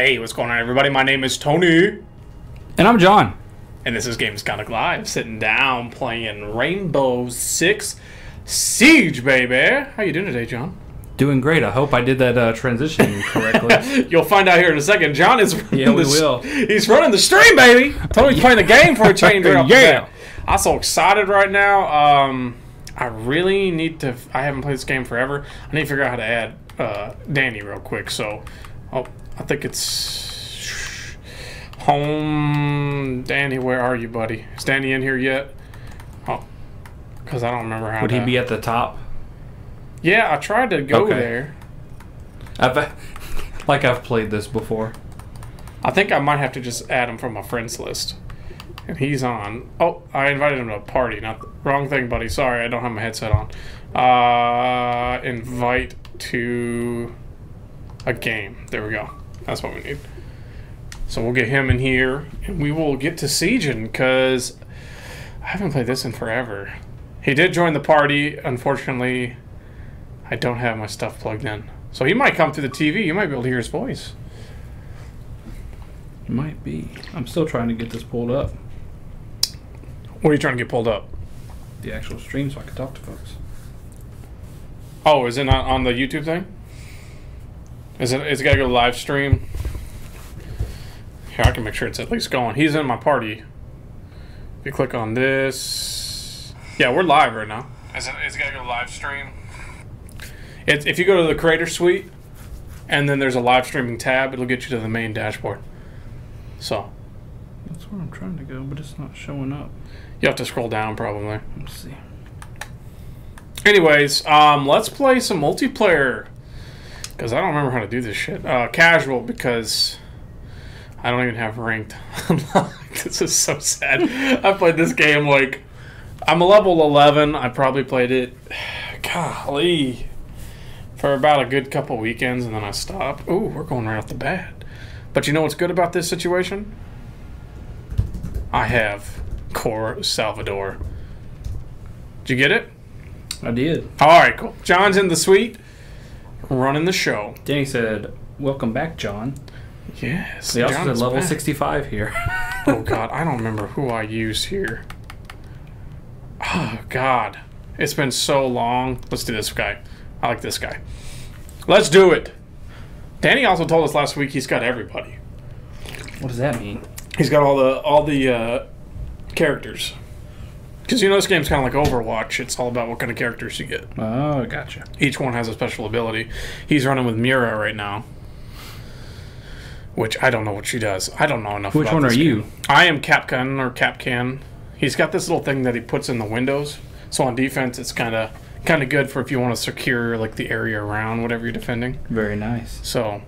Hey, what's going on, everybody? My name is Tony, And I'm John. and this is Games Game Misconduct Live. Sitting down playing Rainbow Six Siege, baby. How you doing today, John? Doing great. I hope I did that uh, transition correctly. You'll find out here in a second. John is running Yeah, we the, will. He's running the stream, baby. Tony's playing the game for a change. Right off the Yeah. I'm so excited right now. Um, I really need to. I haven't played this game forever. I need to figure out how to add uh, Danny real quick. So, oh, I think it's home. Danny, where are you, buddy? Is Danny in here yet? Oh, because I don't remember how. Would to, he be at the top? Yeah, I tried to go Okay. there. I've, like I've played this before. I think I might have to just add him from my friends list. And he's on. Oh, I invited him to a party. Not the wrong thing, buddy. Sorry, I don't have my headset on. Uh, invite to a game. There we go. That's what we need. So we'll get him in here, and we will get to sieging because I haven't played this in forever. He did join the party. Unfortunately, I don't have my stuff plugged in. So he might come through the TV. You might be able to hear his voice. It might be. I'm still trying to get this pulled up. What are you trying to get pulled up? The actual stream so I can talk to folks. Oh, is it not on the YouTube thing? Is it? It's got to go live stream. Here, I can make sure it's at least going. He's in my party. If you click on this, yeah, we're live right now. Is it? It's got to go live stream. It's if you go to the Creator Suite, and then there's a live streaming tab, it'll get you to the main dashboard. So That's where I'm trying to go, but it's not showing up. you have to scroll down probably. Let's see. Anyways, um, let's play some multiplayer. Because I don't remember how to do this shit. Uh, casual, because I don't even have ranked. this is so sad. I played this game like. I'm a level 11. I probably played it. Golly. For about a good couple weekends, and then I stopped. Ooh, we're going right off the bat. But you know what's good about this situation? I have Core Salvador. Did you get it? I did. All right, cool. John's in the suite, running the show. Danny said, "Welcome back, John." Yes. They also John said level back. 65 here. Oh God, I don't remember who I used here. Oh God, it's been so long. Let's do this guy. I like this guy. Let's do it. Danny also told us last week he's got everybody. what does that mean? He's got all the all the uh, characters. Because you know this game's kind of like Overwatch. It's all about what kind of characters you get. Oh, gotcha. Each one has a special ability. He's running with Mira right now. Which I don't know what she does. I don't know enough Which one are you? I am Kapkan or Kapkan. He's got this little thing that he puts in the windows. So on defense it's kinda kinda good for if you want to secure like the area around whatever you're defending. Very nice. So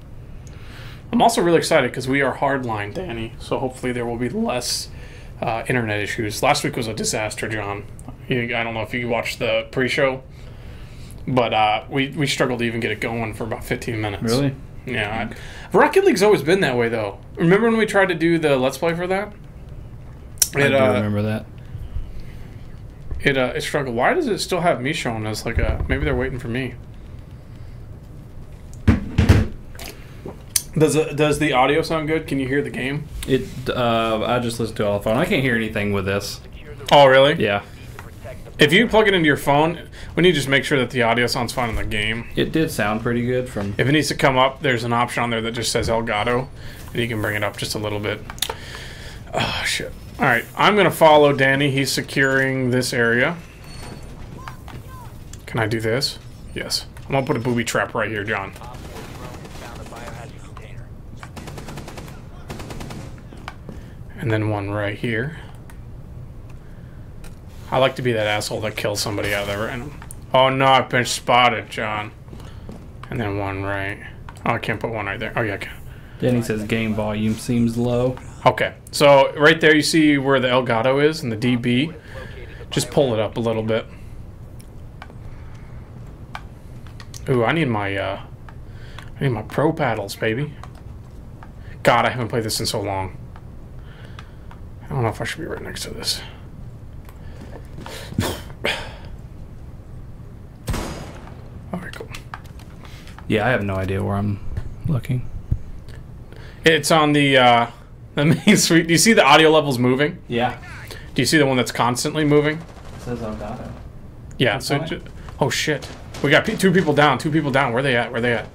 I'm also really excited because we are hardline, Danny. So hopefully there will be less uh, internet issues. Last week was a disaster, John. I don't know if you watched the pre-show, but uh, we we struggled to even get it going for about 15 minutes. Really? Yeah. I, Rocket League's always been that way, though. Remember when we tried to do the Let's Play for that? I do uh, remember that. it uh, it struggled. Why does it still have me showing as like a? Maybe they're waiting for me. Does it, does the audio sound good? Can you hear the game? It. Uh, I just listened to it on the phone. I can't hear anything with this. Oh, really? Yeah. If you plug it into your phone, we need to just make sure that the audio sounds fine in the game. It did sound pretty good from. If it needs to come up, there's an option on there that just says Elgato, and you can bring it up just a little bit. Oh shit! All right, I'm gonna follow Danny. He's securing this area. Can I do this? Yes. I'm gonna put a booby trap right here, John. And then one right here. I like to be that asshole that kills somebody out of there random. Oh no, I've been spotted, John. And then one right. Oh, I can't put one right there. Oh yeah, I can. Danny says game volume seems low. Okay, so right there you see where the Elgato is and the DB. Just pull it up a little bit. Ooh, I need my uh, I need my pro paddles, baby. God, I haven't played this in so long. I don't know if I should be right next to this. Alright, cool. Yeah, I have no idea where I'm looking. It's on the uh, the main suite. Do you see the audio levels moving? Yeah. Do you see the one that's constantly moving? It says Elgato. Yeah. That's So, oh shit, we got two people down. Two people down. Where they at? Where they at?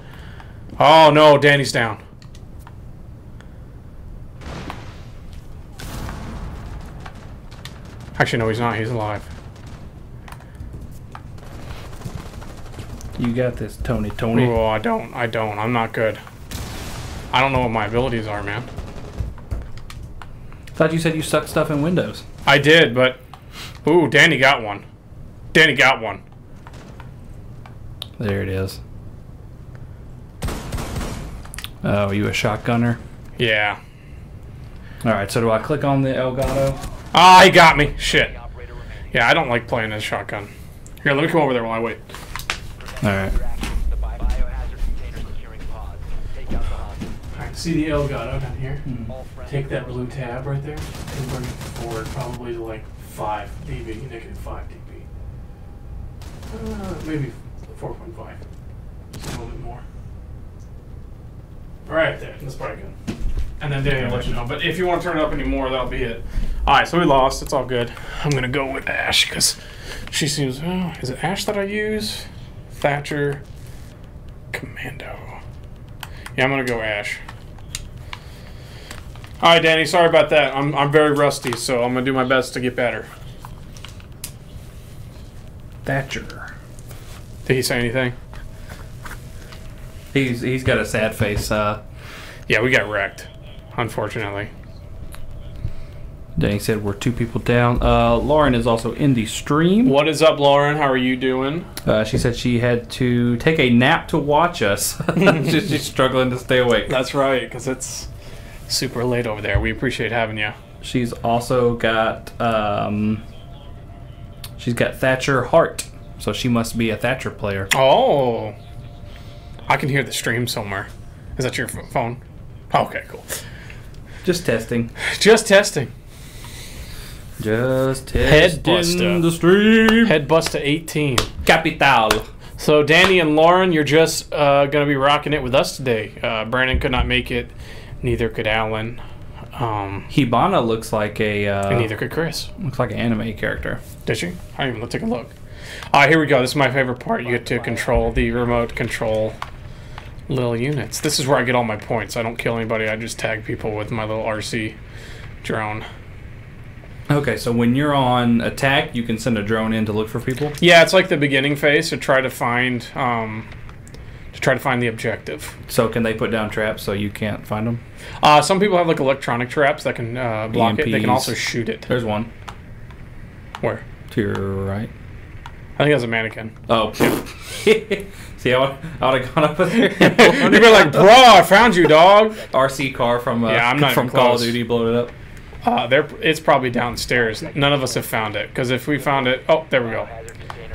Oh no, Danny's down. Actually, no, he's not. He's alive. You got this, Tony. Tony. Oh, I don't. I don't. I'm not good. I don't know what my abilities are, man. Thought you said you suck stuff in Windows. I did, but ooh, Danny got one. Danny got one. There it is. Oh, you a shotgunner? Yeah. All right. So do I click on the Elgato? Ah, he got me. Shit. Yeah, I don't like playing as shotgun. Here, let me come over there while I wait. All right. The bi- biohazard container securing pod. Take out the hostage. Alright, see the Elgato down here? All friendly Take that blue tab right there and bring it forward probably to like 5 dB, negative 5 dB. Uh, maybe 4.5. Just a little bit more. Alright there, that's probably good. And then Danny will let you know. But if you want to turn it up anymore, that'll be it. Alright, so we lost. It's all good. I'm going to go with Ash because she seems. Oh, is it Ash that I use? Thatcher. Commando. Yeah, I'm going to go Ash. All right, Danny. Sorry about that. I'm I'm very rusty, so I'm gonna do my best to get better. Thatcher. Did he say anything? He's he's got a sad face. Uh, Yeah, we got wrecked, unfortunately. Danny said we're two people down. Uh, Lauren is also in the stream. What is up, Lauren? How are you doing? Uh, she said she had to take a nap to watch us. she's, she's struggling to stay awake. That's right, because it's super late over there. We appreciate having you. She's also got um, she's got Thatcher Hart, so she must be a Thatcher player. Oh, I can hear the stream somewhere. Is that your ph- phone? Okay, cool. Just testing. Just testing. Just Head testing buster. the stream. Head bust to 18. Capital. So Danny and Lauren, you're just uh, gonna be rocking it with us today. Uh, Brandon could not make it. Neither could Alan. Um, Hibana looks like a and uh, neither could Chris. looks like an anime character. Did she? I even let's take a look. Right, here we go. This is my favorite part. You get to control the remote control little units. This is where I get all my points. I don't kill anybody. I just tag people with my little RC drone. Okay, so when you're on attack, you can send a drone in to look for people. Yeah, it's like the beginning phase to try to find um, to try to find the objective. So can they put down traps so you can't find them? Uh, some people have like electronic traps that can uh, block it. They can also shoot it. There's one Where? to your right. I think that's a mannequin. Oh, see, I would, I would have gone up there. You'd be like, bro, I found you, dog. RC car from uh, Yeah, I'm not from even Call of close. Duty, blow it up. Uh, there, it's probably downstairs. None of us have found it because if we found it, oh, there we go.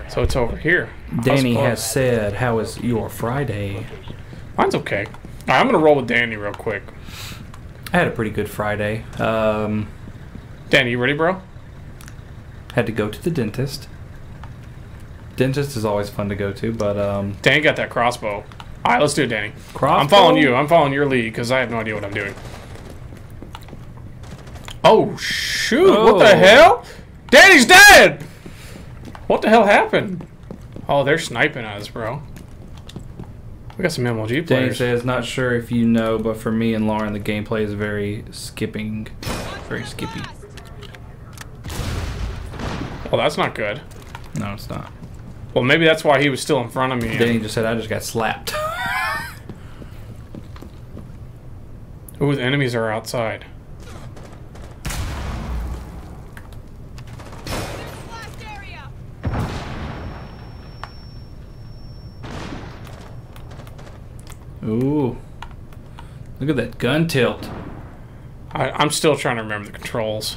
So it's over here. Danny has said, "How is your Friday?" Mine's okay. All right, I'm gonna roll with Danny real quick. I had a pretty good Friday. Um, Danny, you ready, bro? had to go to the dentist. Dentist is always fun to go to, but um, Danny got that crossbow. All right, let's do it, Danny. crossbow. I'm following you. I'm following your lead because I have no idea what I'm doing. Oh shoot! What the Oh. hell? Danny's dead. What the hell happened? Oh, they're sniping us, bro. We got some MLG players. Danny says, "Not sure if you know, but for me and Lauren, the gameplay is very skipping, very skippy." Oh, that's not good. No, it's not. Well, maybe that's why he was still in front of me. Then he just said, "I just got slapped." Ooh, the enemies are outside. Ooh, look at that gun tilt. I, I'm still trying to remember the controls.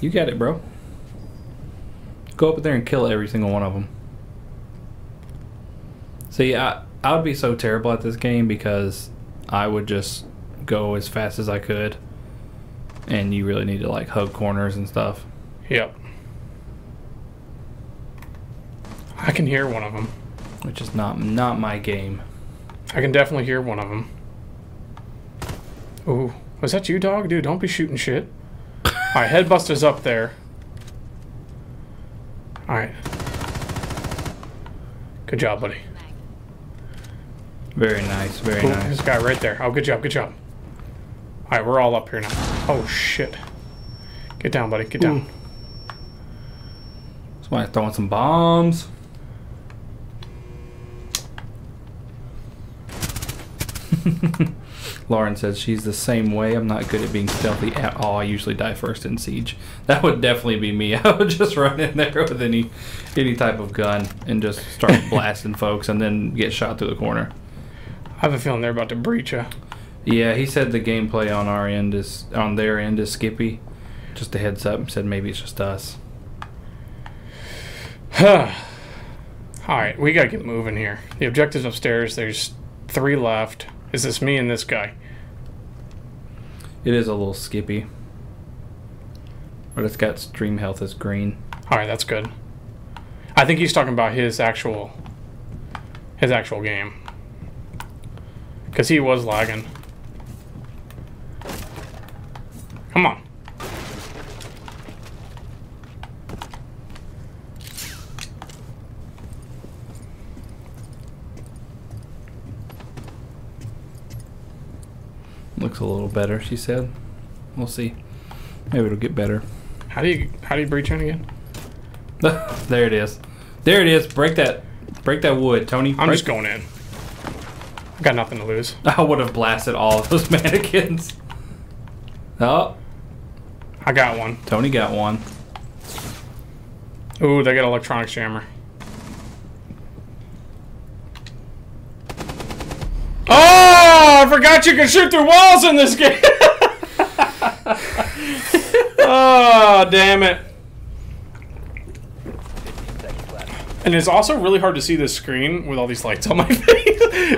You got it, bro. Go up there and kill every single one of them. See, I I would be so terrible at this game because I would just go as fast as I could, and you really need to like hug corners and stuff. Yep. I can hear one of them. which is not not my game. I can definitely hear one of them. Ooh, was that you, dog? Dude, don't be shooting shit. All right, Headbuster's up there. All right. Good job, buddy. Very nice, very Ooh, nice. This guy right there. Oh, good job, good job. All right, we're all up here now. Oh shit. Get down, buddy. Get down. Somebody throwing some bombs. Lauren says she's the same way. I'm not good at being stealthy at all. I usually die first in siege. That would definitely be me. I would just run in there with any any type of gun and just start blasting folks and then get shot through the corner. I have a feeling they're about to breach you. Yeah, he said the gameplay on our end is on their end is skippy. Just a heads up. Said maybe it's just us. All right, we gotta get moving here. The objective's upstairs. There's three left. Is this me and this guy? It is a little skippy. But it's got stream health as green. All right, that's good. I think he's talking about his actual, his actual game, because he was lagging. Come on. Looks a little better, she said. We'll see. Maybe it'll get better. How do you how do you breach in again? there it is. There it is. Break that break that wood, Tony. I'm just going in. I got nothing to lose. I would have blasted all of those mannequins. Oh, I got one. Tony got one. Ooh, they got electronics jammer. Oh, I forgot you can shoot through walls in this game. oh, damn it. 15 seconds left. And it's also really hard to see this screen with all these lights on my face.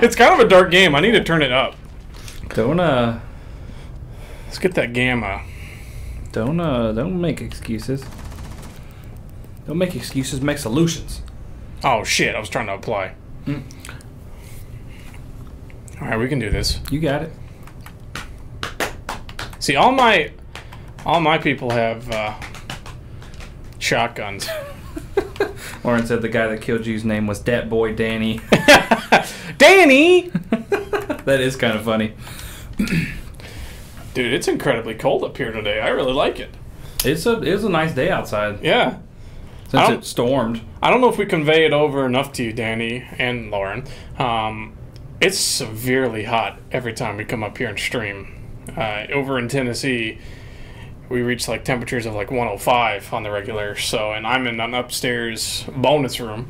it's kind of a dark game. I need to turn it up. Don't uh Let's get that gamma. don't uh don't make excuses. Don't make excuses, make solutions. Oh shit, I was trying to apply. Mm. All right, we can do this. You got it. See, all my all my people have uh, shotguns. Lauren said the guy that killed you's name was Dat Boy Danny. Danny, that is kind of funny. dude, it's incredibly cold up here today. I really like it. It's a it's a nice day outside Yeah, since it stormed. I don't know if we convey it over enough to you, Danny and Lauren. Um, it's severely hot every time we come up here and stream. Uh, over in Tennessee, we reach like temperatures of like 105 on the regular. So, and I'm in an upstairs bonus room,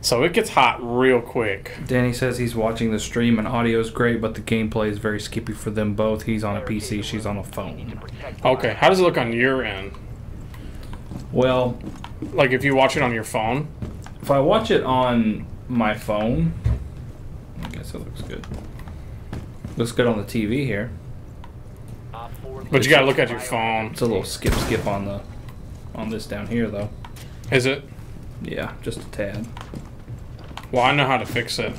so it gets hot real quick. Danny says he's watching the stream and audio is great, but the gameplay is very skippy for them both. He's on a PC, she's on a phone. Okay, how does it look on your end? Well, Like if you watch it on your phone? if I watch it on my phone, I guess it looks good. Looks good on the TV here. But you gotta look at your phone. It's a little skip skip on the on this down here though. Is it? Yeah, just a tad. Well, I know how to fix it.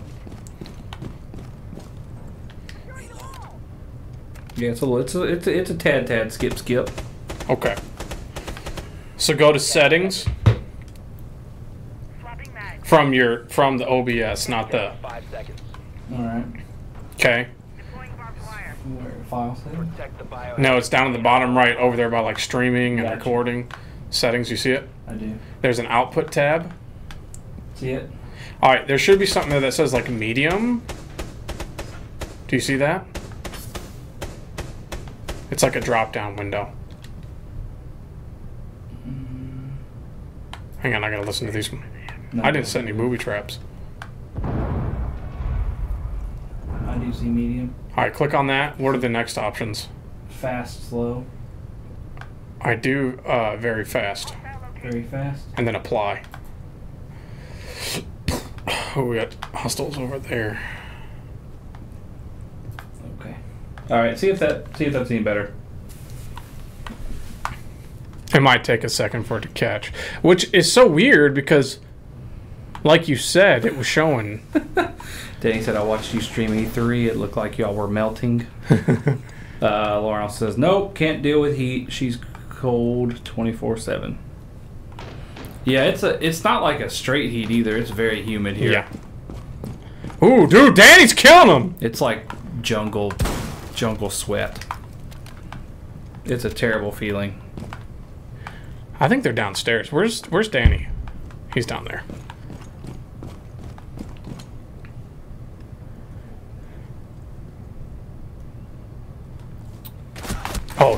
Yeah, it's a little, it's a, it's a, it's a tad tad skip skip. Okay. So go to settings from your from the OBS, not the. Five seconds. All right. Okay. File setting? Protect the bio. No, it's down in the bottom right over there by like streaming and Gotcha. recording settings. You see it? I do. There's an output tab. See it? All right, there should be something there that says like medium. Do you see that? It's like a drop down window. Mm-hmm. Hang on, I gotta listen to these. I didn't set any booby traps. I do see medium, All right, click on that. What are the next options? fast, slow, I do uh, very fast, very fast. and then apply. Oh, we got hostiles over there. Okay. All right. See if that see if that's any better. It might take a second for it to catch, which is so weird because, like you said, it was showing. Danny said, I watched you stream E3. It looked like y'all were melting. uh, Lauren says, Nope, can't deal with heat. She's cold 24 7. Yeah, it's a it's not like a straight heat either. It's very humid here. Yeah. Ooh, dude, Danny's killing him. It's like jungle jungle sweat. It's a terrible feeling. I think they're downstairs. Where's Where's Danny? He's down there.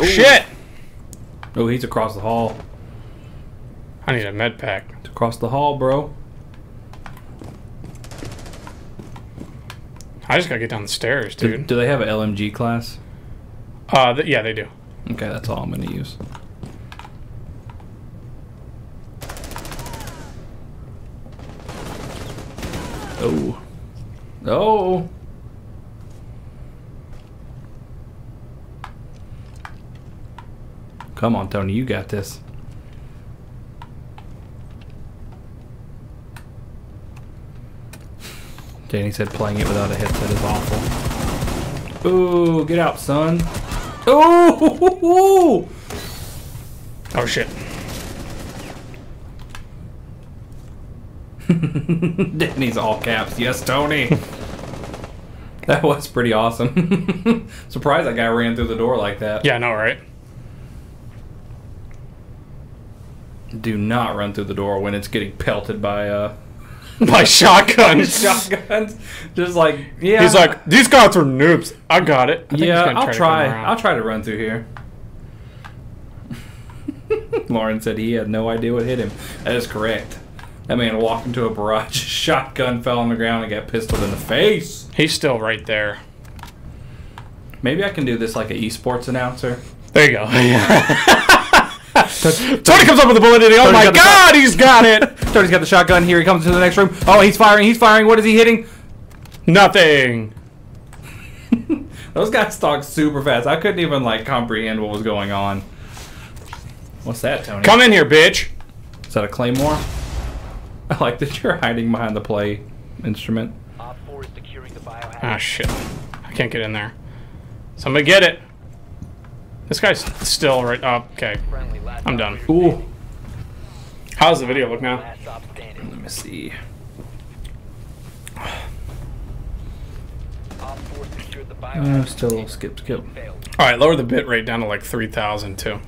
Oh shit! Oh, he's across the hall. I need a med pack. It's across the hall, bro. I just gotta get down the stairs, Do, dude. do they have an LMG class? Uh, th- yeah, they do. Okay, that's all I'm gonna use. Oh. Oh. Come on, Tony, you got this. Danny said playing it without a headset is awful. Ooh, get out, son. Ooh! Oh shit! Danny's all caps. Yes, Tony. that was pretty awesome. Surprised that guy ran through the door like that. Yeah, I know, right? Do not run through the door when it's getting pelted by uh By shotguns. shotguns. Just like yeah. He's like, these guys are noobs. I got it. I yeah, gonna I'll to come try. I'll try to run through here. Lauren said he had no idea what hit him. That is correct. That man walked into a barrage, shotgun fell on the ground, and got pistoled in the face. He's still right there. Maybe I can do this like an esports announcer. There you go. Tony comes up with a bullet and he, oh Tony's my got god, he's got it! Tony's got the shotgun here. He comes into the next room. Oh, he's firing. He's firing. What is he hitting? Nothing. Those guys talk super fast. I couldn't even like comprehend what was going on. What's that, Tony? Come in here, bitch. Is that a claymore? I like that you're hiding behind the play instrument. Op 4 is securing the biohazard. Ah, shit. I can't get in there. Somebody get it. This guy's still right. Oh, okay. I'm done. for Ooh. How's the video look now? Last op standing. Let me see. Op 4 secured Uh, still skip, skip. Failed. All right, lower the bit rate down to like 3,000 too.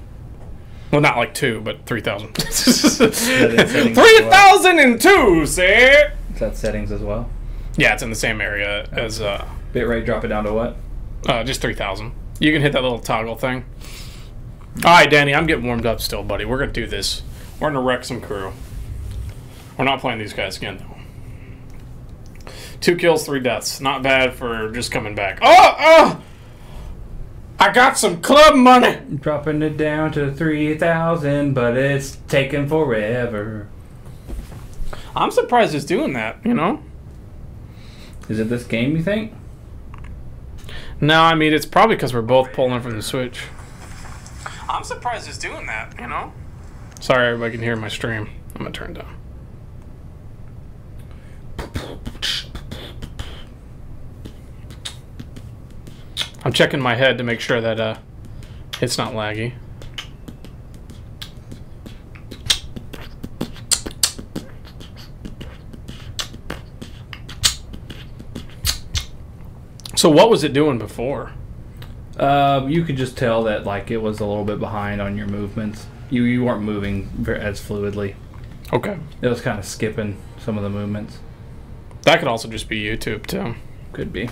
Well, not like two, but 3,000. 3,002, say? Is that settings as well? Yeah, it's in the same area as uh, bit rate, drop it down to what? uh, just 3,000. You can hit that little toggle thing. All right, Danny, I'm getting warmed up still, buddy. We're going to do this. We're going to wreck some crew. We're not playing these guys again, though. Two kills, three deaths. Not bad for just coming back. Oh, oh! I got some club money. Dropping it down to 3,000, but it's taking forever. I'm surprised it's doing that, you know? Is it this game, you think? No, I mean, it's probably because we're both pulling from the Switch. I'm surprised it's doing that, you know? Sorry, everybody can hear my stream. I'm going to turn down. I'm checking my head to make sure that uh, it's not laggy. So what was it doing before? Um, you could just tell that like it was a little bit behind on your movements. You you weren't moving as fluidly. Okay. It was kind of skipping some of the movements. That could also just be YouTube too. Could be.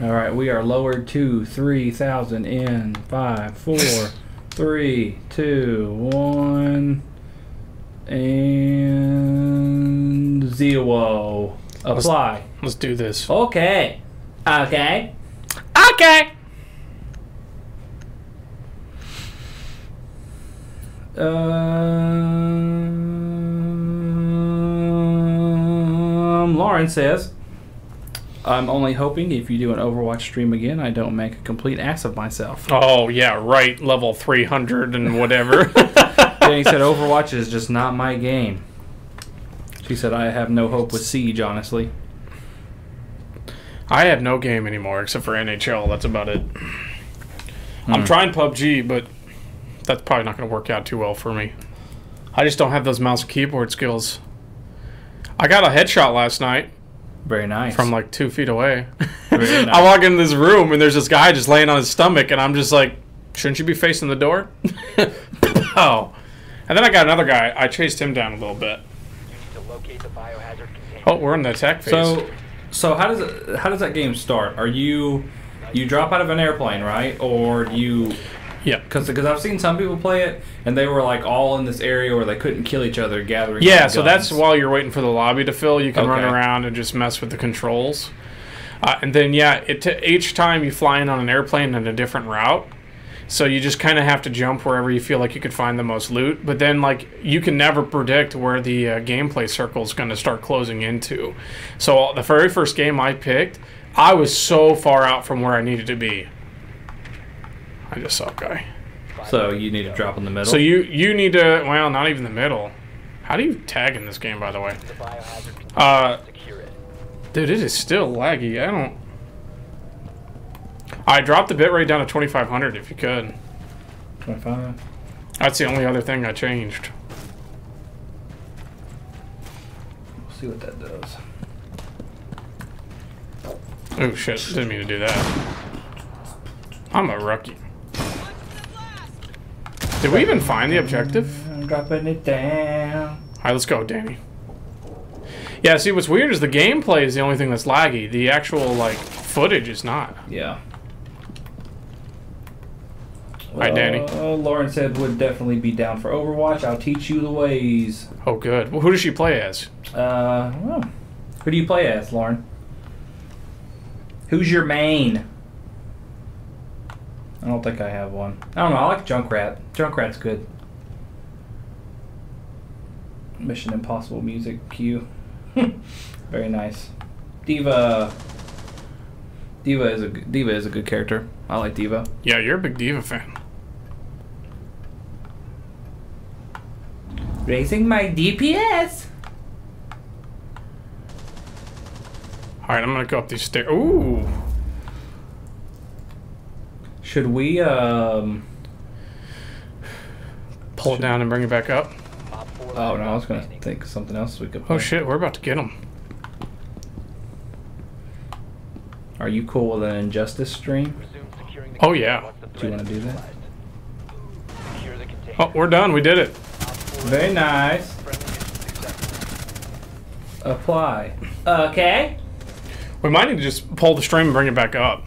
All right, we are lowered to three thousand in five, four, three, two, one, and zero. Apply. Let's do this. Okay. Okay. Okay. Um, Lauren says, I'm only hoping if you do an Overwatch stream again, I don't make a complete ass of myself. Oh yeah, right. Level three hundred and whatever. Danny said, Overwatch is just not my game. She said, "I have no hope with Siege, honestly." I have no game anymore except for NHL. That's about it. I'm Hmm. trying PUBG, but that's probably not going to work out too well for me. I just don't have those mouse and keyboard skills. I got a headshot last night Very nice. from like two feet away. Very nice. I walk into this room and there's this guy just laying on his stomach, and I'm just like, shouldn't you be facing the door? oh. And then I got another guy. I chased him down a little bit. To locate the biohazard container. Oh, we're in the attack phase. So, so how does it, how does that game start? Are you you drop out of an airplane, right? Or do you yeah. because because I've seen some people play it and they were like all in this area where they couldn't kill each other, gathering. Yeah, so guns. that's while you're waiting for the lobby to fill, you can run around and just mess with the controls. Uh, and then, yeah, it t- each time you fly in on an airplane in a different route. So you just kind of have to jump wherever you feel like you could find the most loot. But then, like, you can never predict where the uh, gameplay circle is going to start closing into. So the very first game I picked, I was so far out from where I needed to be. I just saw a guy. So you need to drop in the middle. So you you need to well, not even the middle. How do you tag in this game, by the way? The biohazard container. Uh, dude, it is still laggy. I don't. I dropped the bitrate down to 2500 if you could. 25. That's the only other thing I changed. We'll see what that does. Oh shit! Didn't mean to do that. I'm a rookie. Did we even find the objective? I'm dropping it down. All right, let's go, Danny. Yeah, see, what's weird is the gameplay is the only thing that's laggy. The actual like footage is not. Yeah. Right, Danny. Uh, Lauren said would definitely be down for Overwatch. I'll teach you the ways. Oh, good. Well, who does she play as? Uh, well, who do you play as, Lauren? Who's your main? I don't think I have one. I don't know. I like Junkrat. Junkrat's good. Mission Impossible music cue. Very nice. D.Va. D.Va is a D.Va is a good character. I like D.Va. Yeah, you're a big D.Va fan. Raising my DPS. All right, I'm gonna go up these stairs. Ooh, Should we um? pull it down and bring it back up. Oh no, I was gonna think of something else we could. Oh shit, we're about to get them. Are you cool with an injustice stream? Resume securing the Oh, yeah. Do you wanna do that? neutralized. Secure the container. Oh, we're done. We did it. Op four Very nice. Friendly mission successful. Apply. Okay. We might need to just pull the stream and bring it back up.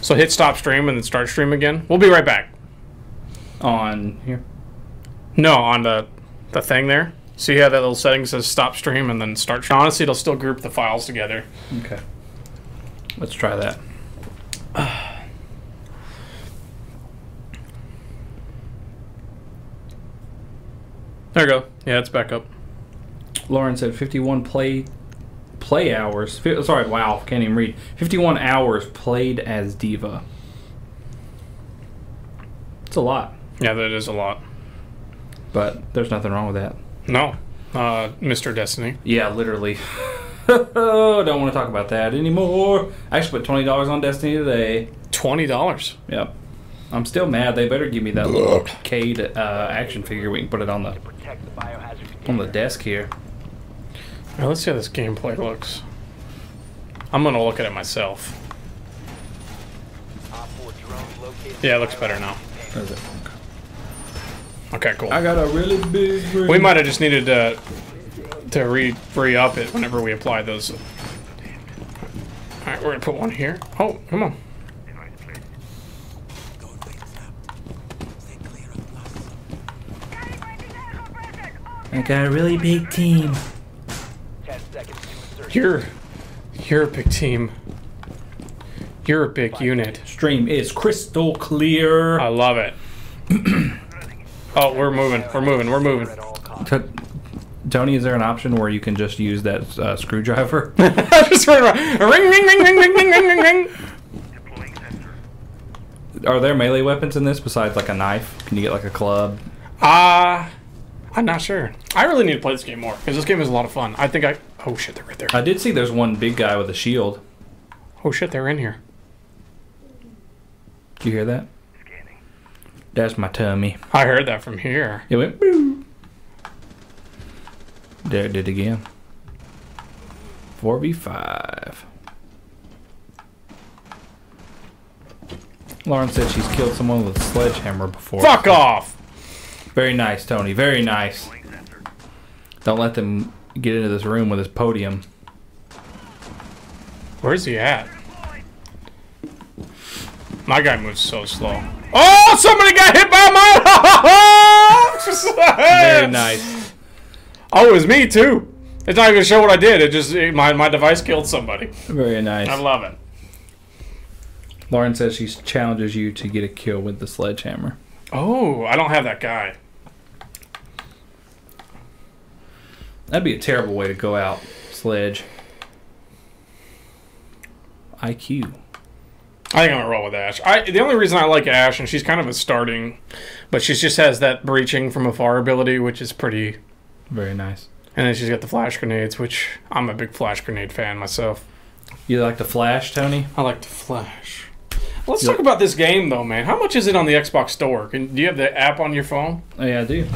So hit stop stream and then start stream again. We'll be right back. On here. No, on the the thing there. See how that little setting says stop stream and then start. stream? Honestly, it'll still group the files together. Okay. Let's try that. There you go. Yeah, it's back up. Lauren said 51 play play hours. Fi- sorry, wow, can't even read. 51 hours played as D.Va. It's a lot, Yeah, that is a lot. but there's nothing wrong with that. No, uh, Mr. Destiny. Yeah, literally. oh, don't want to talk about that anymore. I actually put twenty dollars on Destiny today. Twenty dollars. Yep. I'm still mad. They better give me that little Cayde uh, action figure. We can put it on the Protect the biohazard on the desk here. Now let's see how this gameplay looks. I'm gonna look at it myself. Op four drone located Yeah, it looks better now. biohazard Where is it? Okay, cool. I got a really big. Ring. We might have just needed to to re re up it whenever we apply those. All right, we're gonna put one here. Oh, come on. I got a really big team. You're, you're a big team. You're a big unit. Stream is crystal clear. I love it. oh, we're moving. We're moving. We're moving. To, Tony, is there an option where you can just use that uh, screwdriver? just ring, ring, ring, ring, ring, ring, ring, ring. Are there melee weapons in this besides like a knife? Can you get like a club? Ah. Uh, I'm not sure. I really need to play this game more because this game is a lot of fun. I think I. Oh shit, they're right there. I did see there's one big guy with a shield. Oh shit, they're in here. Did you hear that? That's my tummy. I heard that from here. It went boo. There it did again. 4v5. Lauren said she's killed someone with a sledgehammer before. Fuck off! Very nice, Tony. Very nice. Don't let them get into this room with this podium. Where's he at? My guy moves so slow. Oh, somebody got hit by my. Very nice. Oh, it was me too. It's not even show what I did. It just it, my my device killed somebody. Very nice. I love it. Lauren says she challenges you to get a kill with the sledgehammer. Oh, I don't have that guy. That'd be a terrible way to go out. Sledge. IQ. I think I'm gonna roll with Ash. I the only reason I like Ash, and she's kind of a starting, but she just has that breaching from afar ability, which is pretty. Very nice. And then she's got the flash grenades, which I'm a big flash grenade fan myself. You like the flash, Tony? I like the flash. Let's talk about this game though, man. How much is it on the Xbox Store? Can, do you have the app on your phone? Oh, yeah, I do.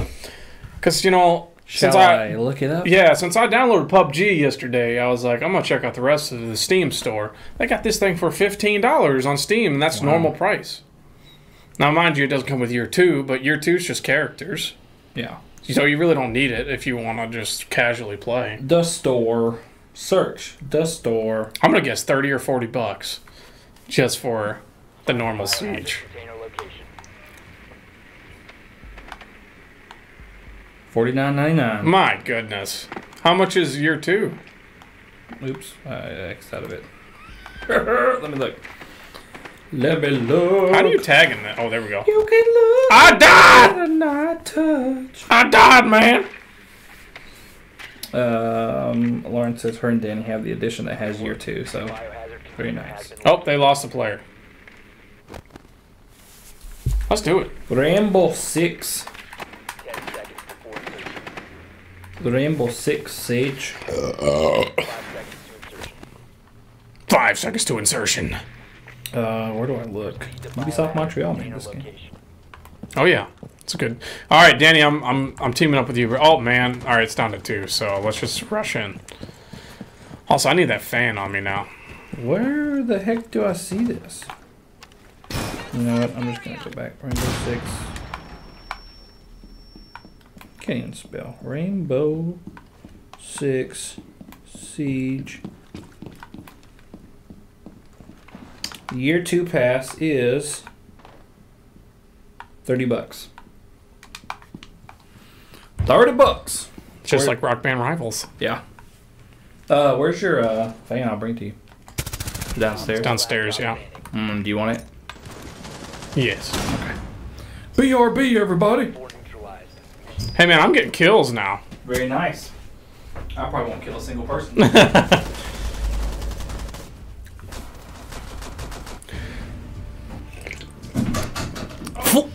Because you know, Shall since I, I, look it up? yeah, since I downloaded PUBG yesterday, I was like, I'm gonna check out the rest of the Steam store. They got this thing for fifteen dollars on Steam, and that's Wow. normal price. Now, mind you, it doesn't come with year two, but year two's just characters, Yeah. so you really don't need it if you want to just casually play. The store. Search. The store. I'm gonna guess thirty or forty bucks, just for the normal siege. Forty nine ninety nine. My goodness, how much is year two? Oops. I X out of it. Let me look. Let me look. How do you tag in that? Oh, there we go. You can look. I died! not touch. I died, man. Um, Lauren says her and Danny have the edition that has year two, so Very nice. Oh, they lost a player. Let's do it. Rainbow Six. 10 seconds before insertion. Rainbow Six Siege. 5 seconds to insertion. Five seconds to insertion. Uh, where do I look? Ubisoft Montreal made this game. Oh yeah, it's good. All right, Danny, I'm I'm I'm teaming up with you. Oh man, all right, it's down to two. So let's just rush in. Also, I need that fan on me now. Where the heck do I see this? You know what? I'm just gonna go back. Rainbow Six. Can't even spell. Rainbow Six Siege. The year two pass is thirty bucks. Thirty bucks. Just Where- like Rock Band Rivals Yeah. Uh, where's your uh fan? I'll bring it to you. Downstairs. downstairs. Yeah. Mm, do you want it? Yes. BRB, everybody. Hey man, I'm getting kills now. Very nice. I probably won't kill a single person. Oh,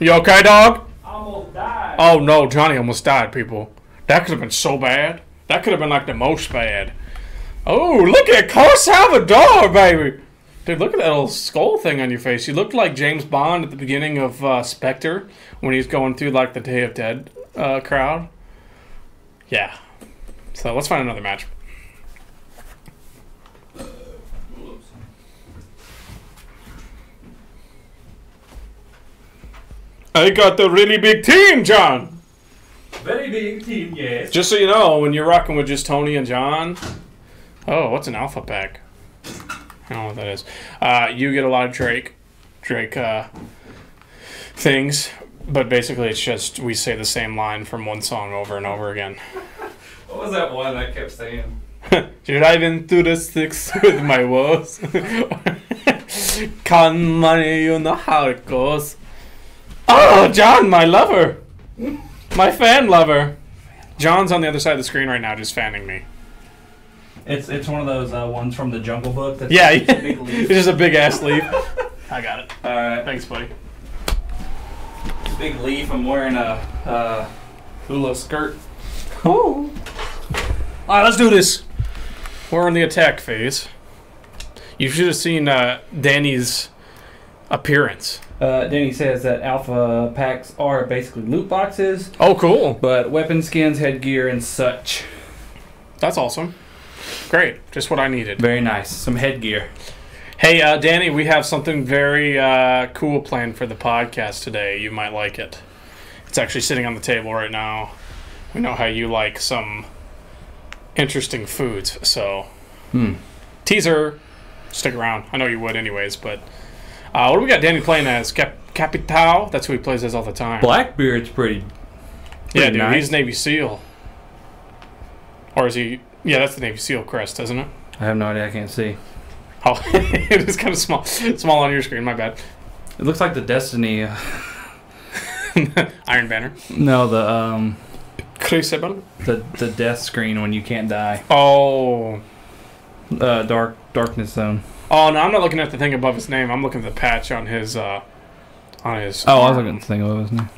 you okay, dog? Almost died. Oh no, Johnny almost died, people. That could have been so bad. That could have been like the most bad. Oh, look at Car Salvador, baby. Dude, look at that little skull thing on your face. You looked like James Bond at the beginning of uh, Spectre when he's going through like the Day of Dead uh, crowd. Yeah. So let's find another match. I got the really big team, John. Very big team, yes. Just so you know, when you're rocking with just Tony and John, oh, what's an alpha pack? I don't know what that is. Uh, you get a lot of Drake, Drake uh, things, but basically it's just we say the same line from one song over and over again. What was that one I kept saying? Driving through the sticks with my woes. Con money, you know how it goes. Oh, John, my lover. My fan lover. John's on the other side of the screen right now, just fanning me. It's it's one of those uh, ones from the Jungle Book. That's Yeah, it's a big it's leaf. just a big ass leaf. I got it. All right, Thanks, buddy. big leaf. I'm wearing a uh, hula skirt. All right, let's do this. We're in the attack phase. You should have seen uh, Danny's appearance. Uh, Danny says that alpha packs are basically loot boxes, Oh, cool. but weapon skins, headgear, and such. That's awesome. Great. Just what I needed. Very nice. Some headgear. Hey, uh, Danny, we have something very uh, cool planned for the podcast today. You might like it. It's actually sitting on the table right now. We know how you like some interesting foods, so Hmm. teaser. Stick around. I know you would, anyways. But uh, what do we got? Danny playing as Cap- Capital. That's who he plays as all the time. Blackbeard's pretty. yeah, dude, nice. he's Navy SEAL. Or is he? Yeah, that's the Navy SEAL crest, isn't it? I have no idea. I can't see. Oh, it is kind of small. Small on your screen. My bad. It looks like the Destiny. Uh, Iron Banner. no, the um, Crucible. the the death screen when you can't die. Oh. Uh, dark darkness zone. Oh no, I'm not looking at the thing above his name. I'm looking at the patch on his uh on his Oh, I was looking at the thing above his name.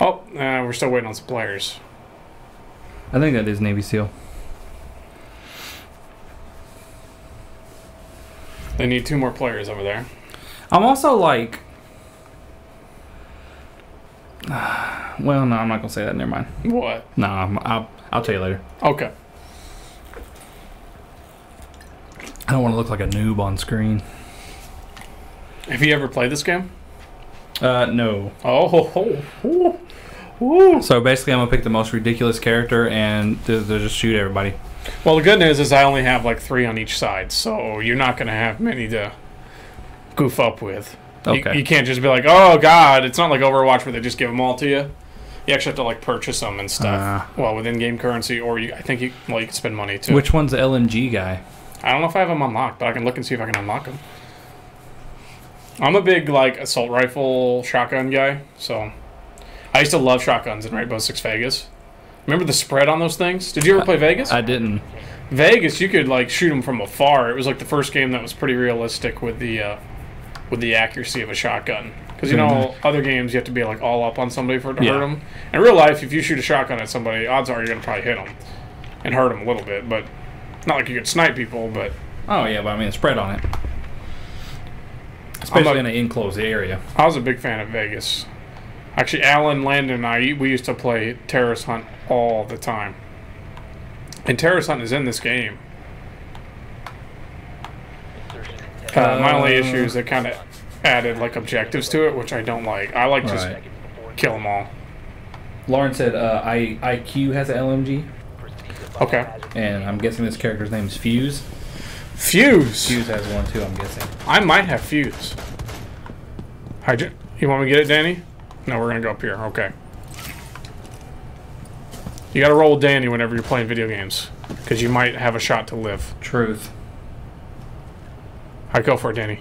Oh, uh, we're still waiting on some players. I think that is Navy SEAL. They need two more players over there. I'm also like. Well, no, I'm not gonna say that. Never mind. What? No, I'm, I'll I'll tell you later. Okay. I don't want to look like a noob on screen. Have you ever played this game? Uh, no. Oh, ho, ho, ho. Woo. So basically, I'm gonna pick the most ridiculous character and to just shoot everybody. Well, the good news is I only have like three on each side, so you're not going to have many to goof up with. You- Okay. You, can't just be like, oh god, it's not like Overwatch where they just give them all to you. You actually have to like purchase them and stuff. Ah. well, with in-game currency, or you, I think you, well, you can spend money too. Which one's the LMG guy? I don't know if I have them unlocked, but I can look and see if I can unlock them. I'm a big like assault rifle shotgun guy, so I used to love shotguns in Rainbow Six Vegas. Remember the spread on those things? Did you ever play Vegas? I didn't. Vegas, you could like shoot them from afar. It was like the first game that was pretty realistic with the uh, with the accuracy of a shotgun. Because you know, other games you have to be like all up on somebody for it to Yeah. hurt them. In real life, if you shoot a shotgun at somebody, odds are you're gonna probably hit them and hurt them a little bit, but not like you could snipe people. But Oh yeah, but I mean spread on it, especially in an enclosed area. I was a big fan of Vegas. Actually, Alan, Landon, and I we used to play Terrorist Hunt all the time. And Terrorist Hunt is in this game. Uh, my only Uh, issue is they kind of added like objectives to it, which I don't like. I like just Right. kill them all. Lauren said uh, I IQ has an LMG, Okay. and I'm guessing this character's name is Fuze. Fuze. Fuze has one too. I'm guessing. I might have Fuze. Hydra- you want me to get it, Danny? No, we're gonna go up here. Okay. You gotta roll with Danny whenever you're playing video games, because you might have a shot to live. Truth. I go for it, Danny.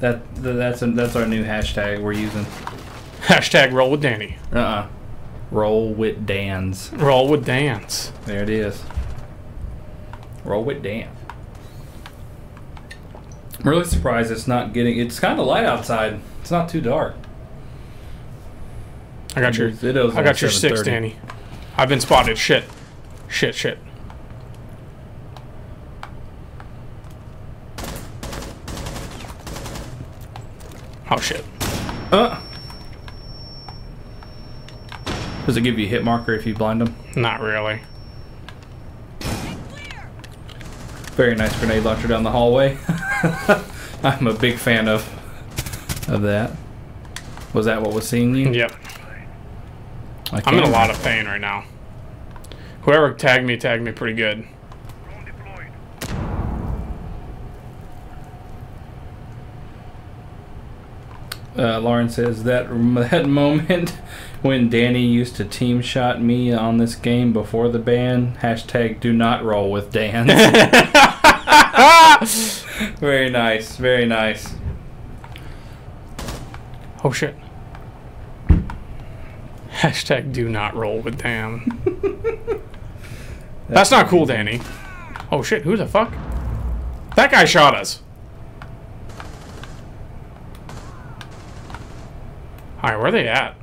That th- that's a, that's our new hashtag we're using. Hashtag roll with Danny. Uh uh Roll with Dan's. Roll with Dan's. There it is. Roll with Dan. I'm really surprised it's not getting. It's kind of light outside. It's not too dark. I got your. I got your six, Danny. I've been spotted. Shit. Shit. Shit. Oh shit. Uh. Does it give you a hit marker if you blind them? Not really. Very nice grenade launcher down the hallway. I'm a big fan of of that. Was that what was seeing you? Yep. I'm in a lot of pain right now. Whoever tagged me tagged me pretty good. Uh, Lauren says that that moment when Danny used to team shot me on this game before the ban. Hashtag do not roll with Dan. very nice, very nice. Oh shit. Hashtag do not roll with Dan. That's not cool, Danny. Oh shit, who the fuck? That guy shot us. Hi, where are they at?